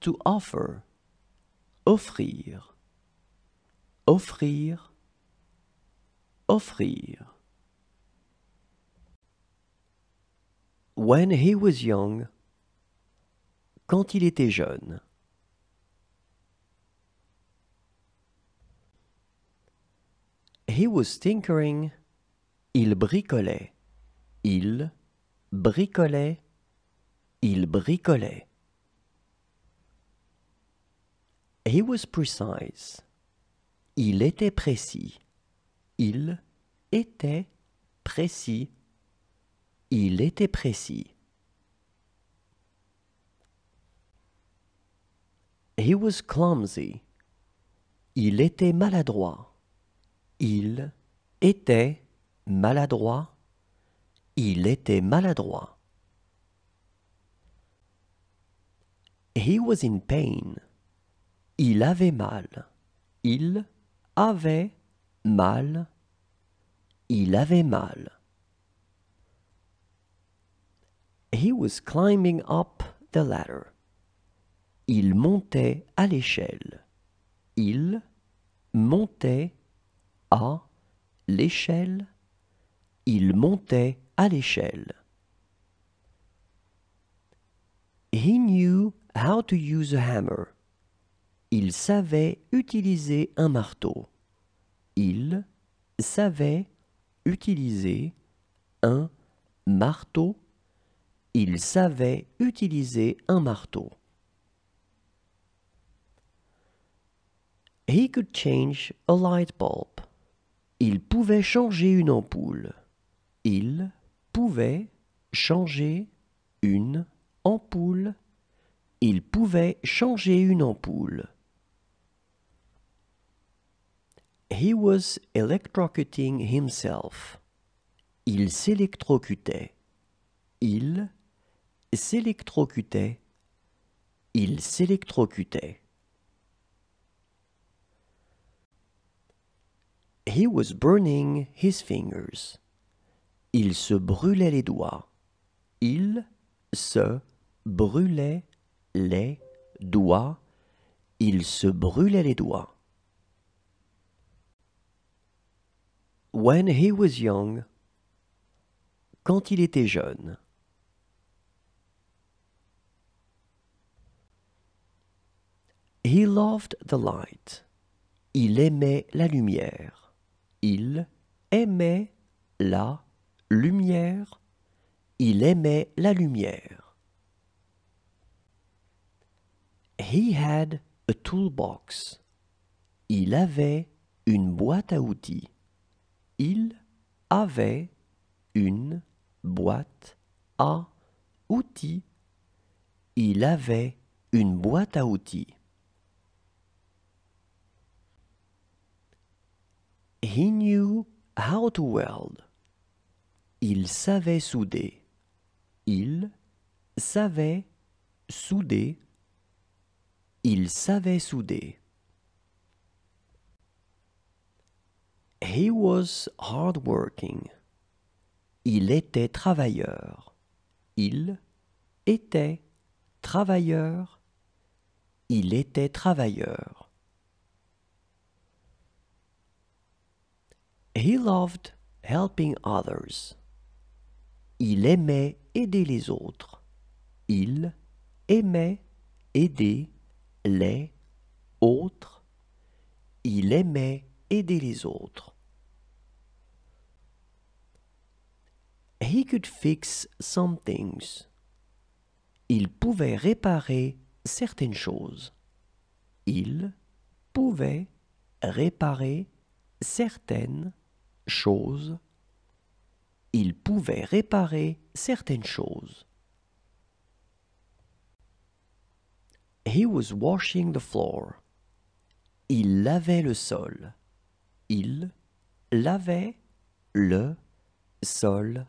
To offer. Offrir. Offrir. Offrir. When he was young. Quand il était jeune. He was tinkering. Il bricolait. Il bricolait. Il bricolait. He was precise. Il était précis. Il était précis. Il était précis. He was clumsy. Il était maladroit. Il était maladroit. Il était maladroit. He was in pain. Il avait mal. Il avait mal. Il avait mal. He was climbing up the ladder. Il montait à l'échelle. Il montait à l'échelle. Il montait à l'échelle. He knew how to use a hammer. Il savait utiliser un marteau. Il savait utiliser un marteau. Il savait utiliser un marteau. He could change a light bulb. Il pouvait changer une ampoule. Il pouvait changer une ampoule. Il pouvait changer une ampoule. He was electrocuting himself. Il s'électrocutait. Il s'électrocutait. Il s'électrocutait. He was burning his fingers. Il se brûlait les doigts. Il se brûlait les doigts. Il se brûlait les doigts. When he was young, quand il était jeune. He loved the light. Il aimait la lumière. Il aimait la lumière. Il aimait la lumière. He had a toolbox. Il avait une boîte à outils. Il avait une boîte à outils. Il avait une boîte à outils. He knew how to weld. Il savait souder. Il savait souder. Il savait souder. He was hardworking. Il était travailleur. Il était travailleur. Il était travailleur. He loved helping others. Il aimait aider les autres. Il aimait aider les autres. Il aimait aider les autres. He could fix some things. Il pouvait réparer certaines choses. Il pouvait réparer certaines choses. Il pouvait réparer certaines choses. He was washing the floor. Il lavait le sol. Il lavait le sol.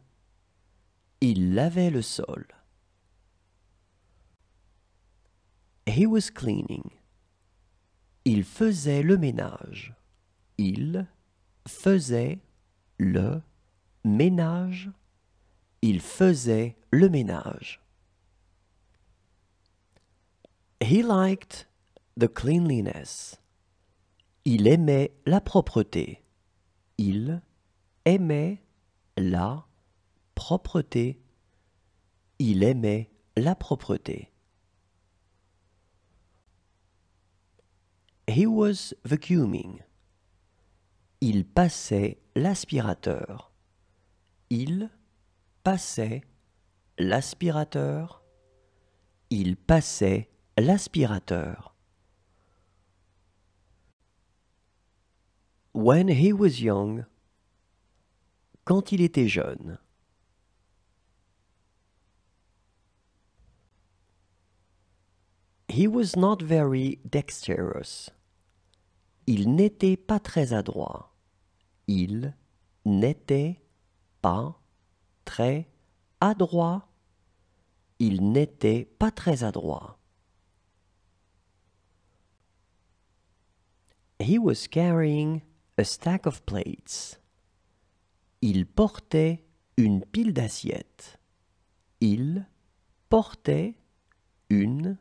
Il lavait le sol. He was cleaning. Il faisait le ménage. Il faisait le ménage. Il faisait le ménage. He liked the cleanliness. Il aimait la propreté. Il aimait la propreté. Il aimait la propreté. He was vacuuming. Il passait l'aspirateur. Il passait l'aspirateur. Il passait l'aspirateur. When he was young, quand il était jeune. He was not very dexterous. Il n'était pas très adroit. Il n'était pas très adroit. Il n'était pas très adroit. He was carrying a stack of plates. Il portait une pile d'assiettes. Il portait une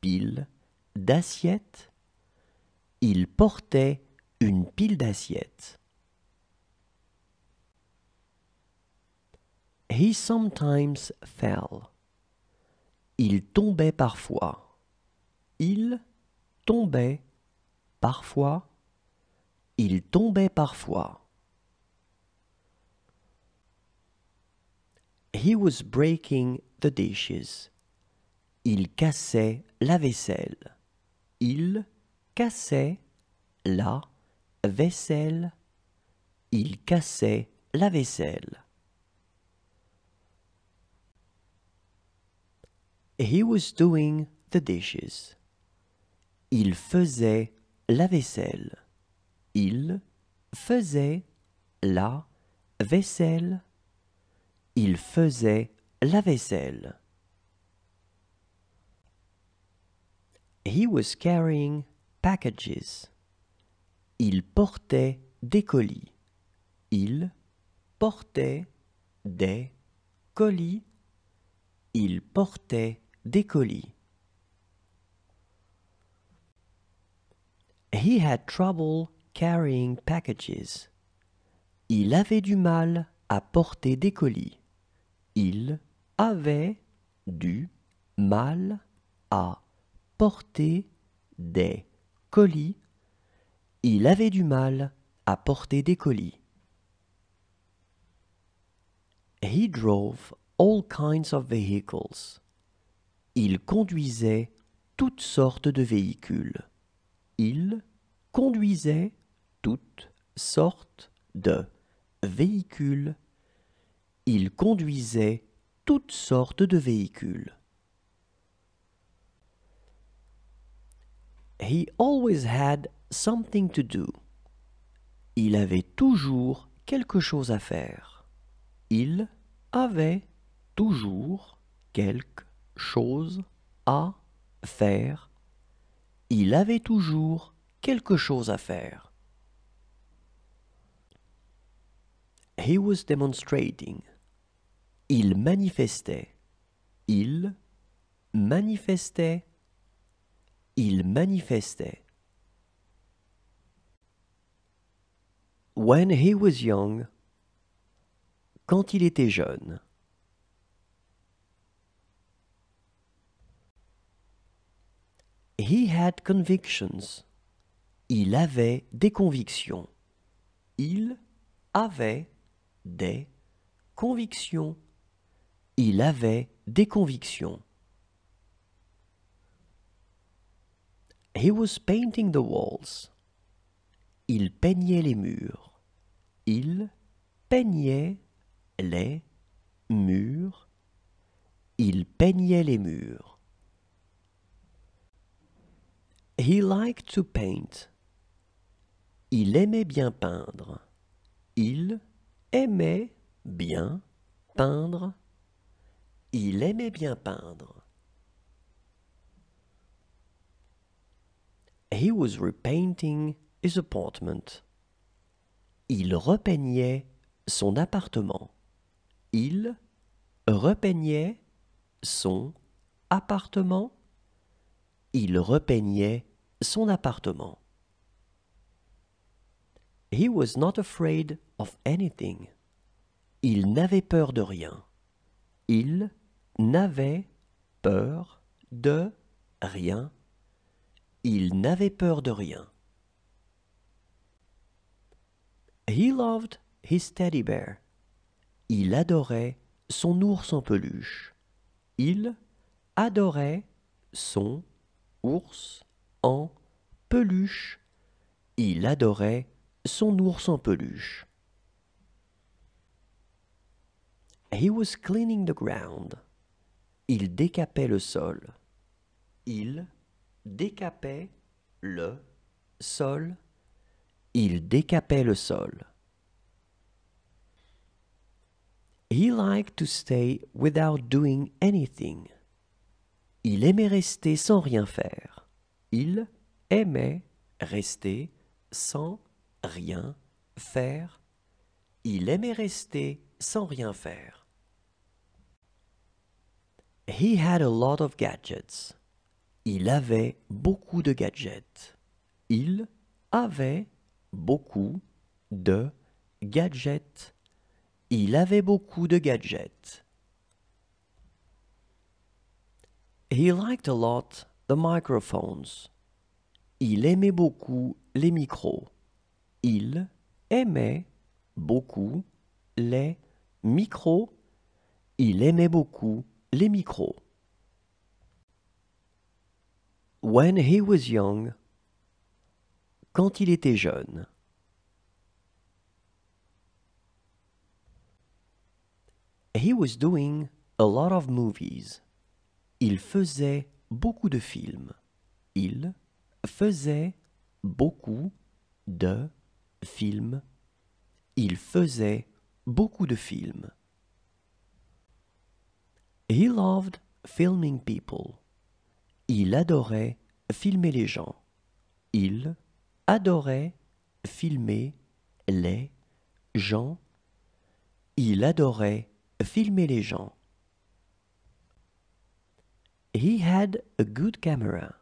pile d'assiettes. Il portait une pile d'assiettes. He sometimes fell. Il tombait parfois. Il tombait parfois. Il tombait parfois. He was breaking the dishes. Il cassait la vaisselle. Il cassait la vaisselle. Il cassait la vaisselle. He was doing the dishes. Il faisait la vaisselle. Il faisait la vaisselle. Il faisait la vaisselle. He was carrying packages. Il portait des colis. Il portait des colis. Il portait des colis. He had trouble carrying packages. Il avait du mal à porter des colis. Il avait du mal à porter des colis. Il avait du mal à porter des colis. He drove all kinds of vehicles. Il conduisait toutes sortes de véhicules. Il conduisait toutes sortes de véhicules. Il conduisait toutes sortes de véhicules. He always had something to do. Il avait toujours quelque chose à faire. Il avait toujours quelque chose à faire. Il avait toujours quelque chose à faire. He was demonstrating. Il manifestait. Il manifestait. Il manifestait. When he was young, quand il était jeune. He had convictions. Il avait des convictions. Il avait des convictions. Il avait des convictions. He was painting the walls. Il peignait les murs. Il peignait les murs. Il peignait les murs. He liked to paint. Il aimait bien peindre. Il aimait bien peindre. Il aimait bien peindre. He was repainting his apartment. Il repeignait son appartement. Il repeignait son appartement. Il repeignait son appartement. He was not afraid of anything. Il n'avait peur de rien. Il n'avait peur de rien. Il n'avait peur de rien. He loved his teddy bear. Il adorait son ours en peluche. Il adorait son ours en peluche. Il adorait son ours en peluche. He was cleaning the ground. Il décapait le sol. Il décapait le sol. Il décapait le sol. He liked to stay without doing anything. Il aimait rester sans rien faire. Il aimait rester sans rien faire. Il aimait rester sans rien faire. He had a lot of gadgets. Il avait beaucoup de gadgets. Il avait beaucoup de gadgets. Il avait beaucoup de gadgets. He liked a lot the microphones. Il aimait beaucoup les micros. Il aimait beaucoup les micros. Il aimait beaucoup les micros. When he was young, quand il était jeune. He was doing a lot of movies. Il faisait beaucoup de films. Il faisait beaucoup de films. Il faisait beaucoup de films. He loved filming people. Il adorait filmer les gens. Il adorait filmer les gens. Il adorait filmer les gens. He had a good camera.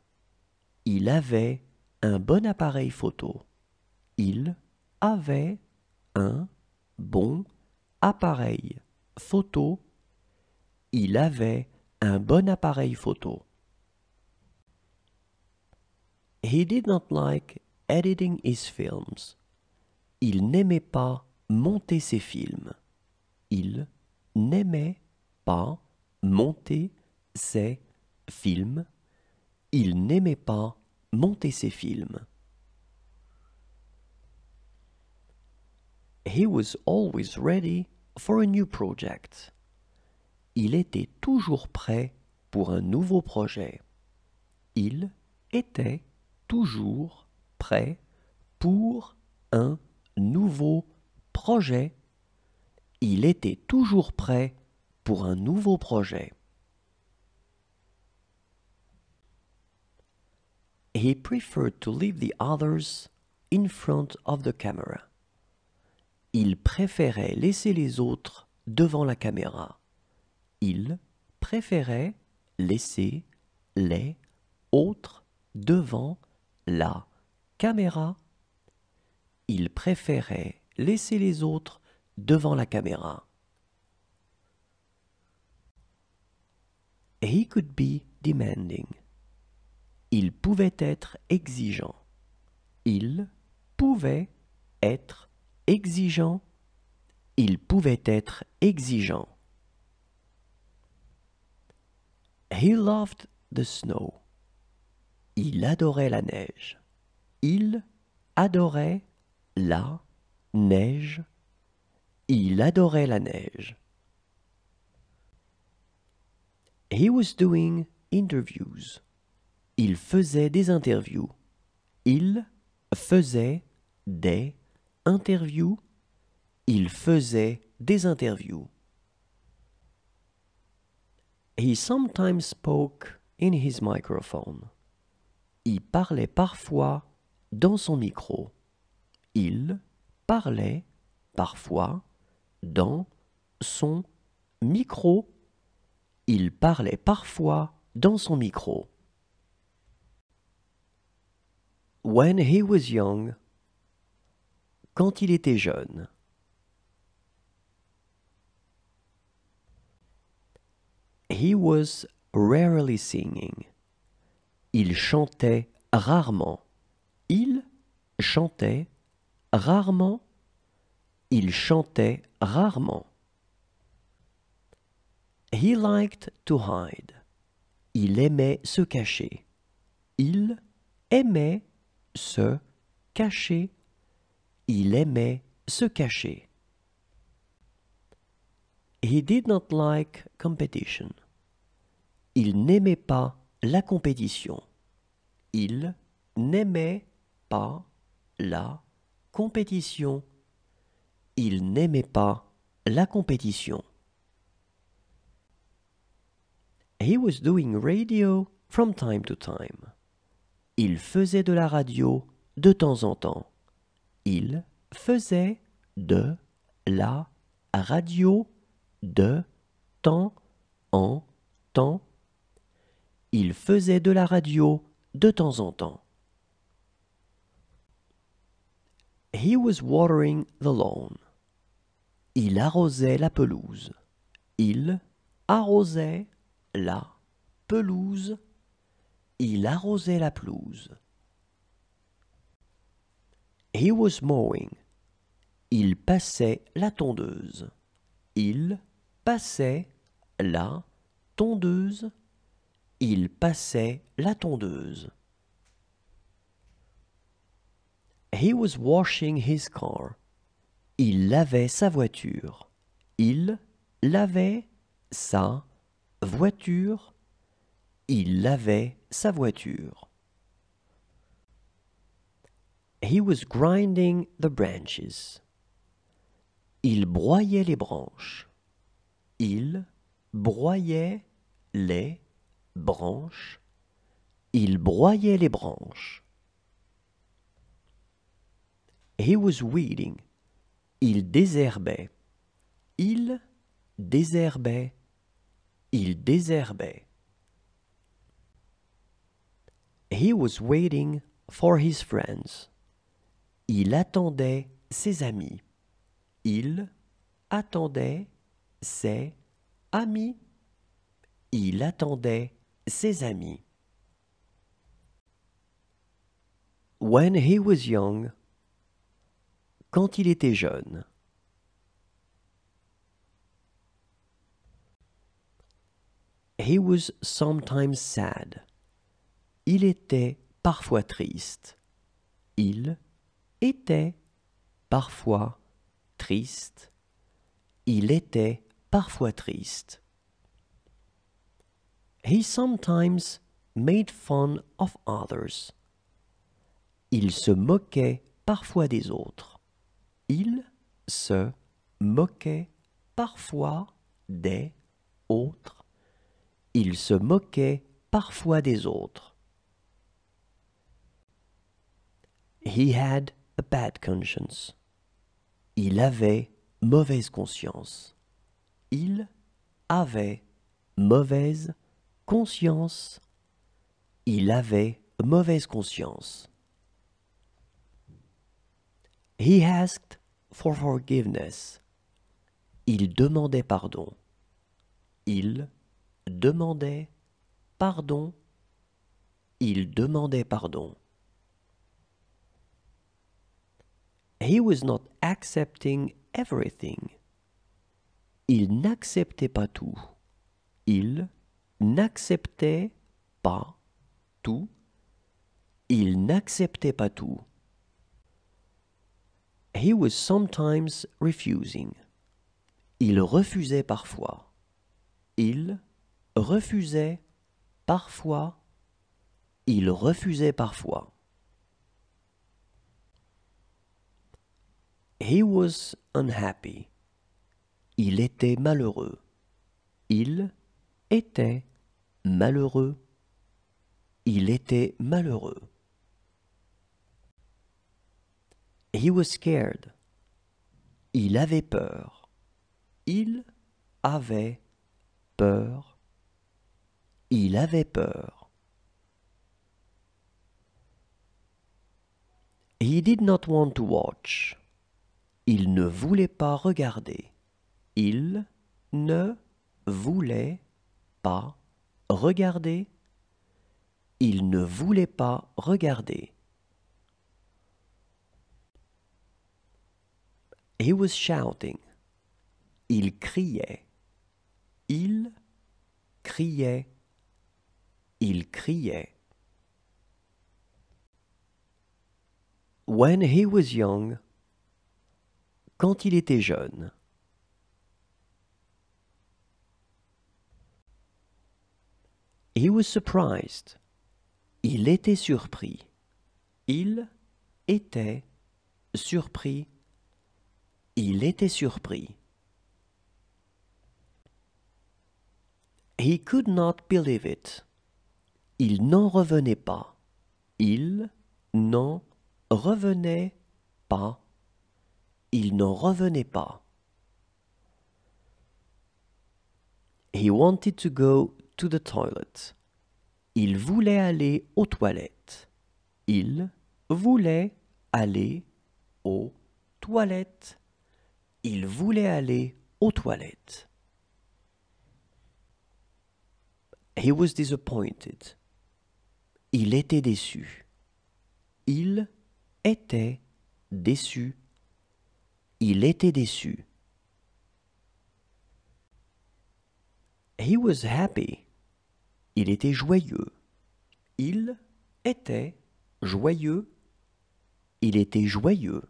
Il avait un bon appareil photo. Il avait un bon appareil photo. Il avait un bon appareil photo. He did not like editing his films. Il n'aimait pas monter ses films. Il n'aimait pas monter ses films. Il n'aimait pas monter ses films. He was always ready for a new project. Il était toujours prêt pour un nouveau projet. Il était toujours prêt pour un nouveau projet. Il était toujours prêt pour un nouveau projet. He preferred to leave the others in front of the camera. Il préférait laisser les autres devant la caméra. Il préférait laisser les autres devant la caméra. Il préférait laisser les autres devant la caméra. He could be demanding. Il pouvait être exigeant. Il pouvait être exigeant. Il pouvait être exigeant. He loved the snow. Il adorait la neige. Il adorait la neige. Il adorait la neige. He was doing interviews. Il faisait des interviews. Il faisait des interviews. Il faisait des interviews. He sometimes spoke in his microphone. Il parlait parfois dans son micro. Il parlait parfois dans son micro. Il parlait parfois dans son micro. When he was young, quand il était jeune. He was rarely singing. Il chantait rarement. Il chantait rarement. Il chantait rarement. He liked to hide. Il aimait se cacher. Il aimait se cacher. Il aimait se cacher. He did not like competition. Il n'aimait pas la compétition. Il n'aimait pas la compétition. Il n'aimait pas la compétition. He was doing radio from time to time. Il faisait de la radio de temps en temps. Il faisait de la radio de temps en temps. Il faisait de la radio de temps en temps. He was watering the lawn. Il arrosait la pelouse. Il arrosait la pelouse. Il arrosait la pelouse. He was mowing. Il passait la tondeuse. Il passait la tondeuse. Il passait la tondeuse. He was washing his car. Il lavait sa voiture. Il lavait sa voiture. Il lavait sa voiture. He was grinding the branches. Il broyait les branches. Il broyait les branches. Il broyait les branches. He was weeding. Il désherbait. Il désherbait. Il désherbait. He was waiting for his friends. Il attendait ses amis. Il attendait ses amis. Il attendait ses amis. When he was young, quand il était jeune. He was sometimes sad. Il était parfois triste. Il était parfois triste. Il était parfois triste. He sometimes made fun of others. Il se moquait parfois des autres. Il se moquait parfois des autres. Il se moquait parfois des autres. He had a bad conscience. Il avait mauvaise conscience. Il avait mauvaise conscience. Il avait mauvaise conscience. He asked for forgiveness. Il demandait pardon. Il demandait pardon. Il demandait pardon. He was not accepting everything. Il n'acceptait pas tout. Il n'acceptait pas tout. Il n'acceptait pas tout. He was sometimes refusing. Il refusait parfois. Il refusait parfois. Il refusait parfois. He was unhappy. Il était malheureux. Il était malheureux. Il était malheureux. He was scared. Il avait peur. Il avait peur. Il avait peur. He did not want to watch. Il ne voulait pas regarder. Il ne voulait pas regarder. Il ne voulait pas regarder. He was shouting. Il criait. Il criait. Il criait. When he was young, quand il était jeune. He was surprised. Il était surpris. Il était surpris. Il était surpris. He could not believe it. Il n'en revenait pas. Il n'en revenait pas. Il n'en revenait pas. He wanted to go to the toilet. Il voulait aller aux toilettes. Il voulait aller aux toilettes. Il voulait aller aux toilettes. He was disappointed. Il était déçu. Il était déçu. Il était déçu. He was happy. Il était joyeux. Il était joyeux. Il était joyeux.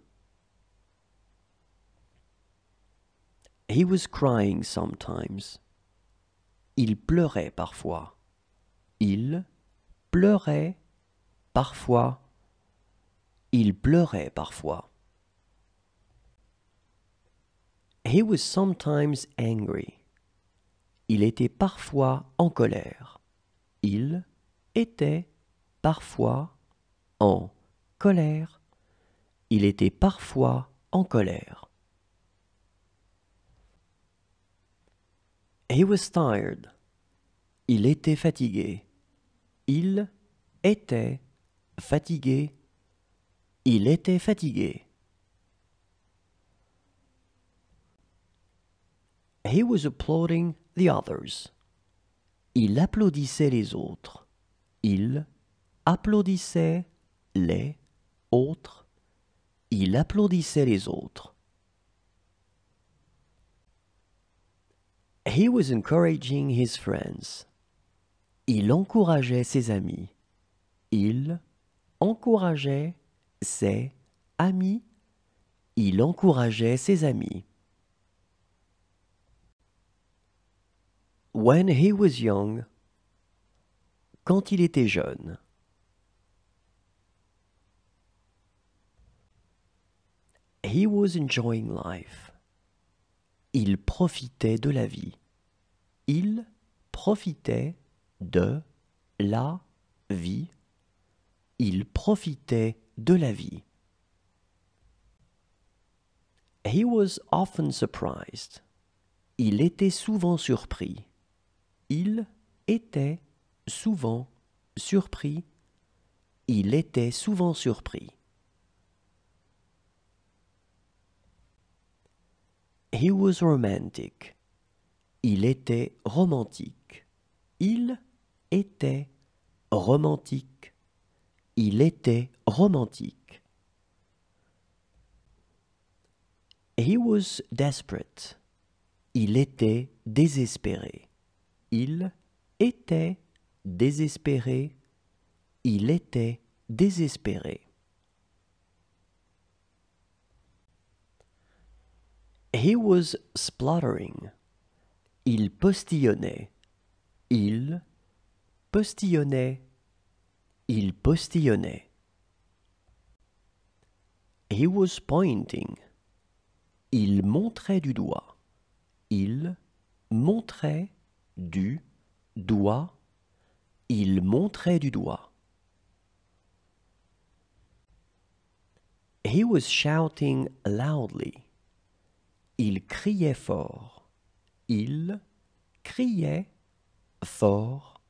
He was crying sometimes. Il pleurait parfois. Il pleurait parfois. Il pleurait parfois. He was sometimes angry. Il était parfois en colère. Il était parfois en colère. Il était parfois en colère. He was tired. Il était fatigué. Il était fatigué. Il était fatigué. He was applauding the others. Il applaudissait les autres. Il applaudissait les autres. Il applaudissait les autres. He was encouraging his friends. Il encourageait ses amis. Il encourageait ses amis. Il encourageait ses amis. When he was young, quand il était jeune. He was enjoying life. Il profitait de la vie. Il profitait de la vie. Il profitait de la vie. He was often surprised. Il était souvent surpris. Il était souvent surpris. Il était souvent surpris. He was romantic. Il était romantique. Il était romantique. Il était romantique. He was desperate. Il était désespéré. Il était désespéré. Il était désespéré. He was spluttering. Il postillonnait. Il postillonnait. Il postillonnait. He was pointing. Il montrait du doigt. Il montrait du doigt. Il montrait du doigt. He was shouting loudly. Il criait fort. Il criait fort.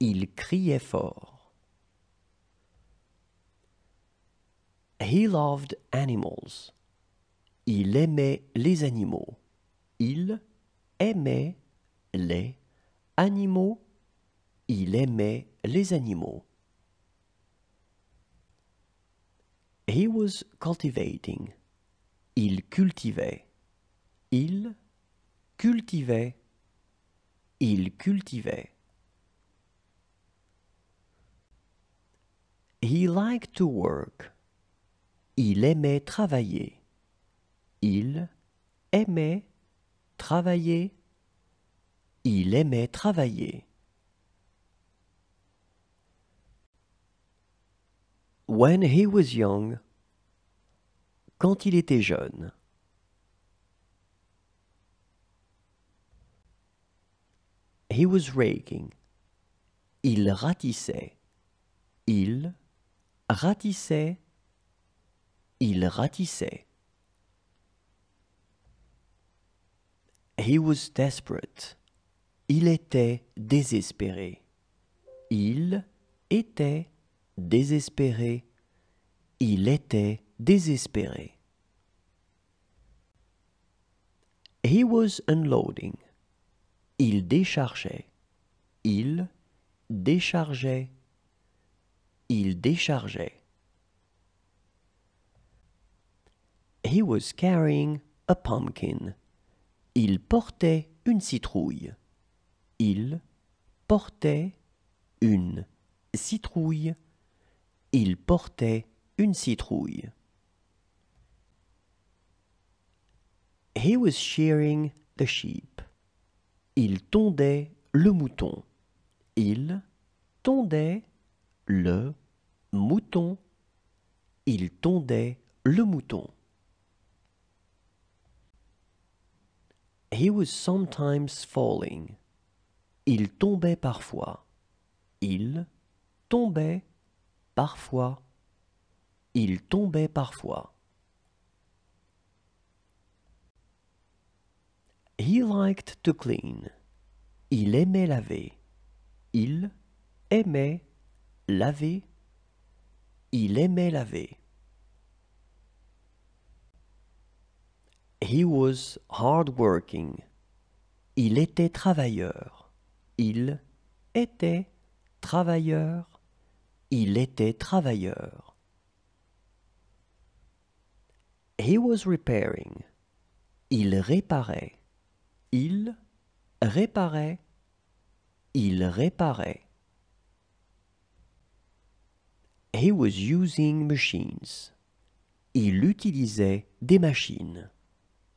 Il criait fort. He loved animals. Il aimait les animaux. Il aimait les animaux. Il aimait les animaux. He was cultivating. Il cultivait. Il cultivait. Il cultivait. He liked to work. Il aimait travailler. Il aimait travailler. Il aimait travailler. When he was young, quand il était jeune. He was raking. Il ratissait. Il ratissait. Il ratissait. He was desperate. Il était désespéré. Il était désespéré. Il était désespéré. He was unloading. Il déchargeait. Il déchargeait. Il déchargeait. He was carrying a pumpkin. Il portait une citrouille. Il portait une citrouille. Il portait une citrouille. He was shearing the sheep. Il tondait le mouton. Il tondait le mouton. Il tondait le mouton. He was sometimes falling. Il tombait parfois. Il tombait parfois. Il tombait parfois. He liked to clean. Il aimait laver. Il aimait laver. Il aimait laver. He was hard working. Il était travailleur. Il était travailleur. Il était travailleur. He was repairing. Il réparait. Il réparait. Il réparait. He was using machines. Il utilisait des machines.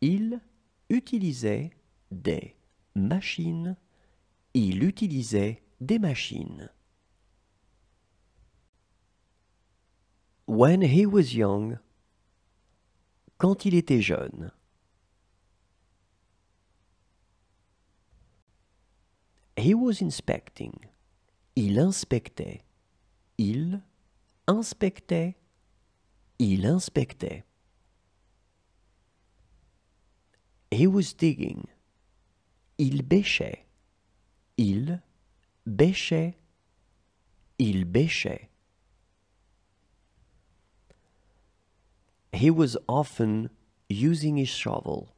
Il utilisait des machines. Il utilisait des machines. When he was young, quand il était jeune. He was inspecting. Il inspectait. Il inspectait. Il inspectait. He was digging. Il bêchait. Il bêchait. Il bêchait. He was often using his shovel.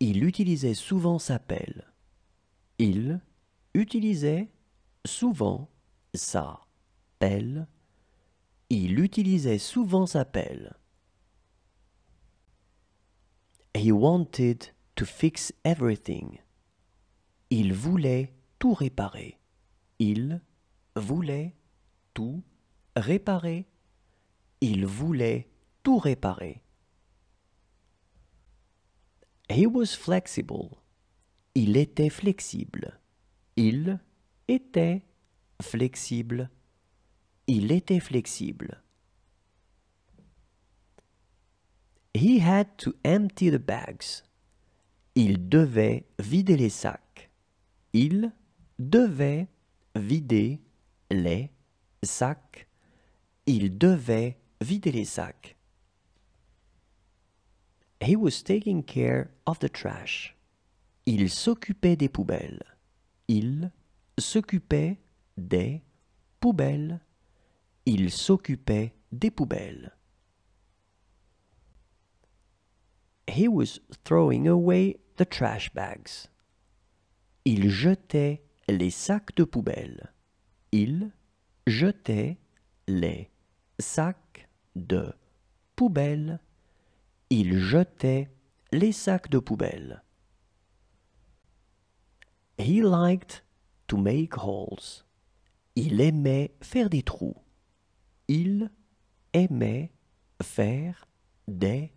Il utilisait souvent sa pelle. Il utilisait souvent sa pelle. Il utilisait souvent sa pelle. He wanted to fix everything. Il voulait tout réparer. Il voulait tout réparer. Il voulait tout réparer. He was flexible. Il était flexible. Il était flexible. Il était flexible. He had to empty the bags. Il devait vider les sacs. Il devait vider les sacs. Il devait vider les sacs. He was taking care of the trash. Il s'occupait des poubelles. Il s'occupait des poubelles. Il s'occupait des poubelles. He was throwing away the trash bags. Il jetait les sacs de poubelle. Il jetait les sacs de poubelle. Il jetait les sacs de poubelle. He liked to make holes. Il aimait faire des trous. Il aimait faire des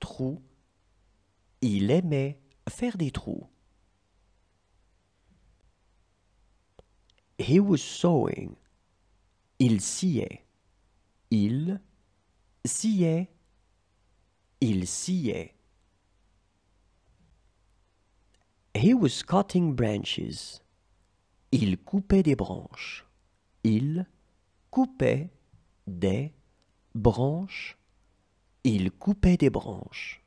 trous. Il aimait faire des trous. He was sewing. Il sciait. Il sciait. Il sciait. He was cutting branches. Il coupait des branches. Il coupait des branches. Il coupait des branches.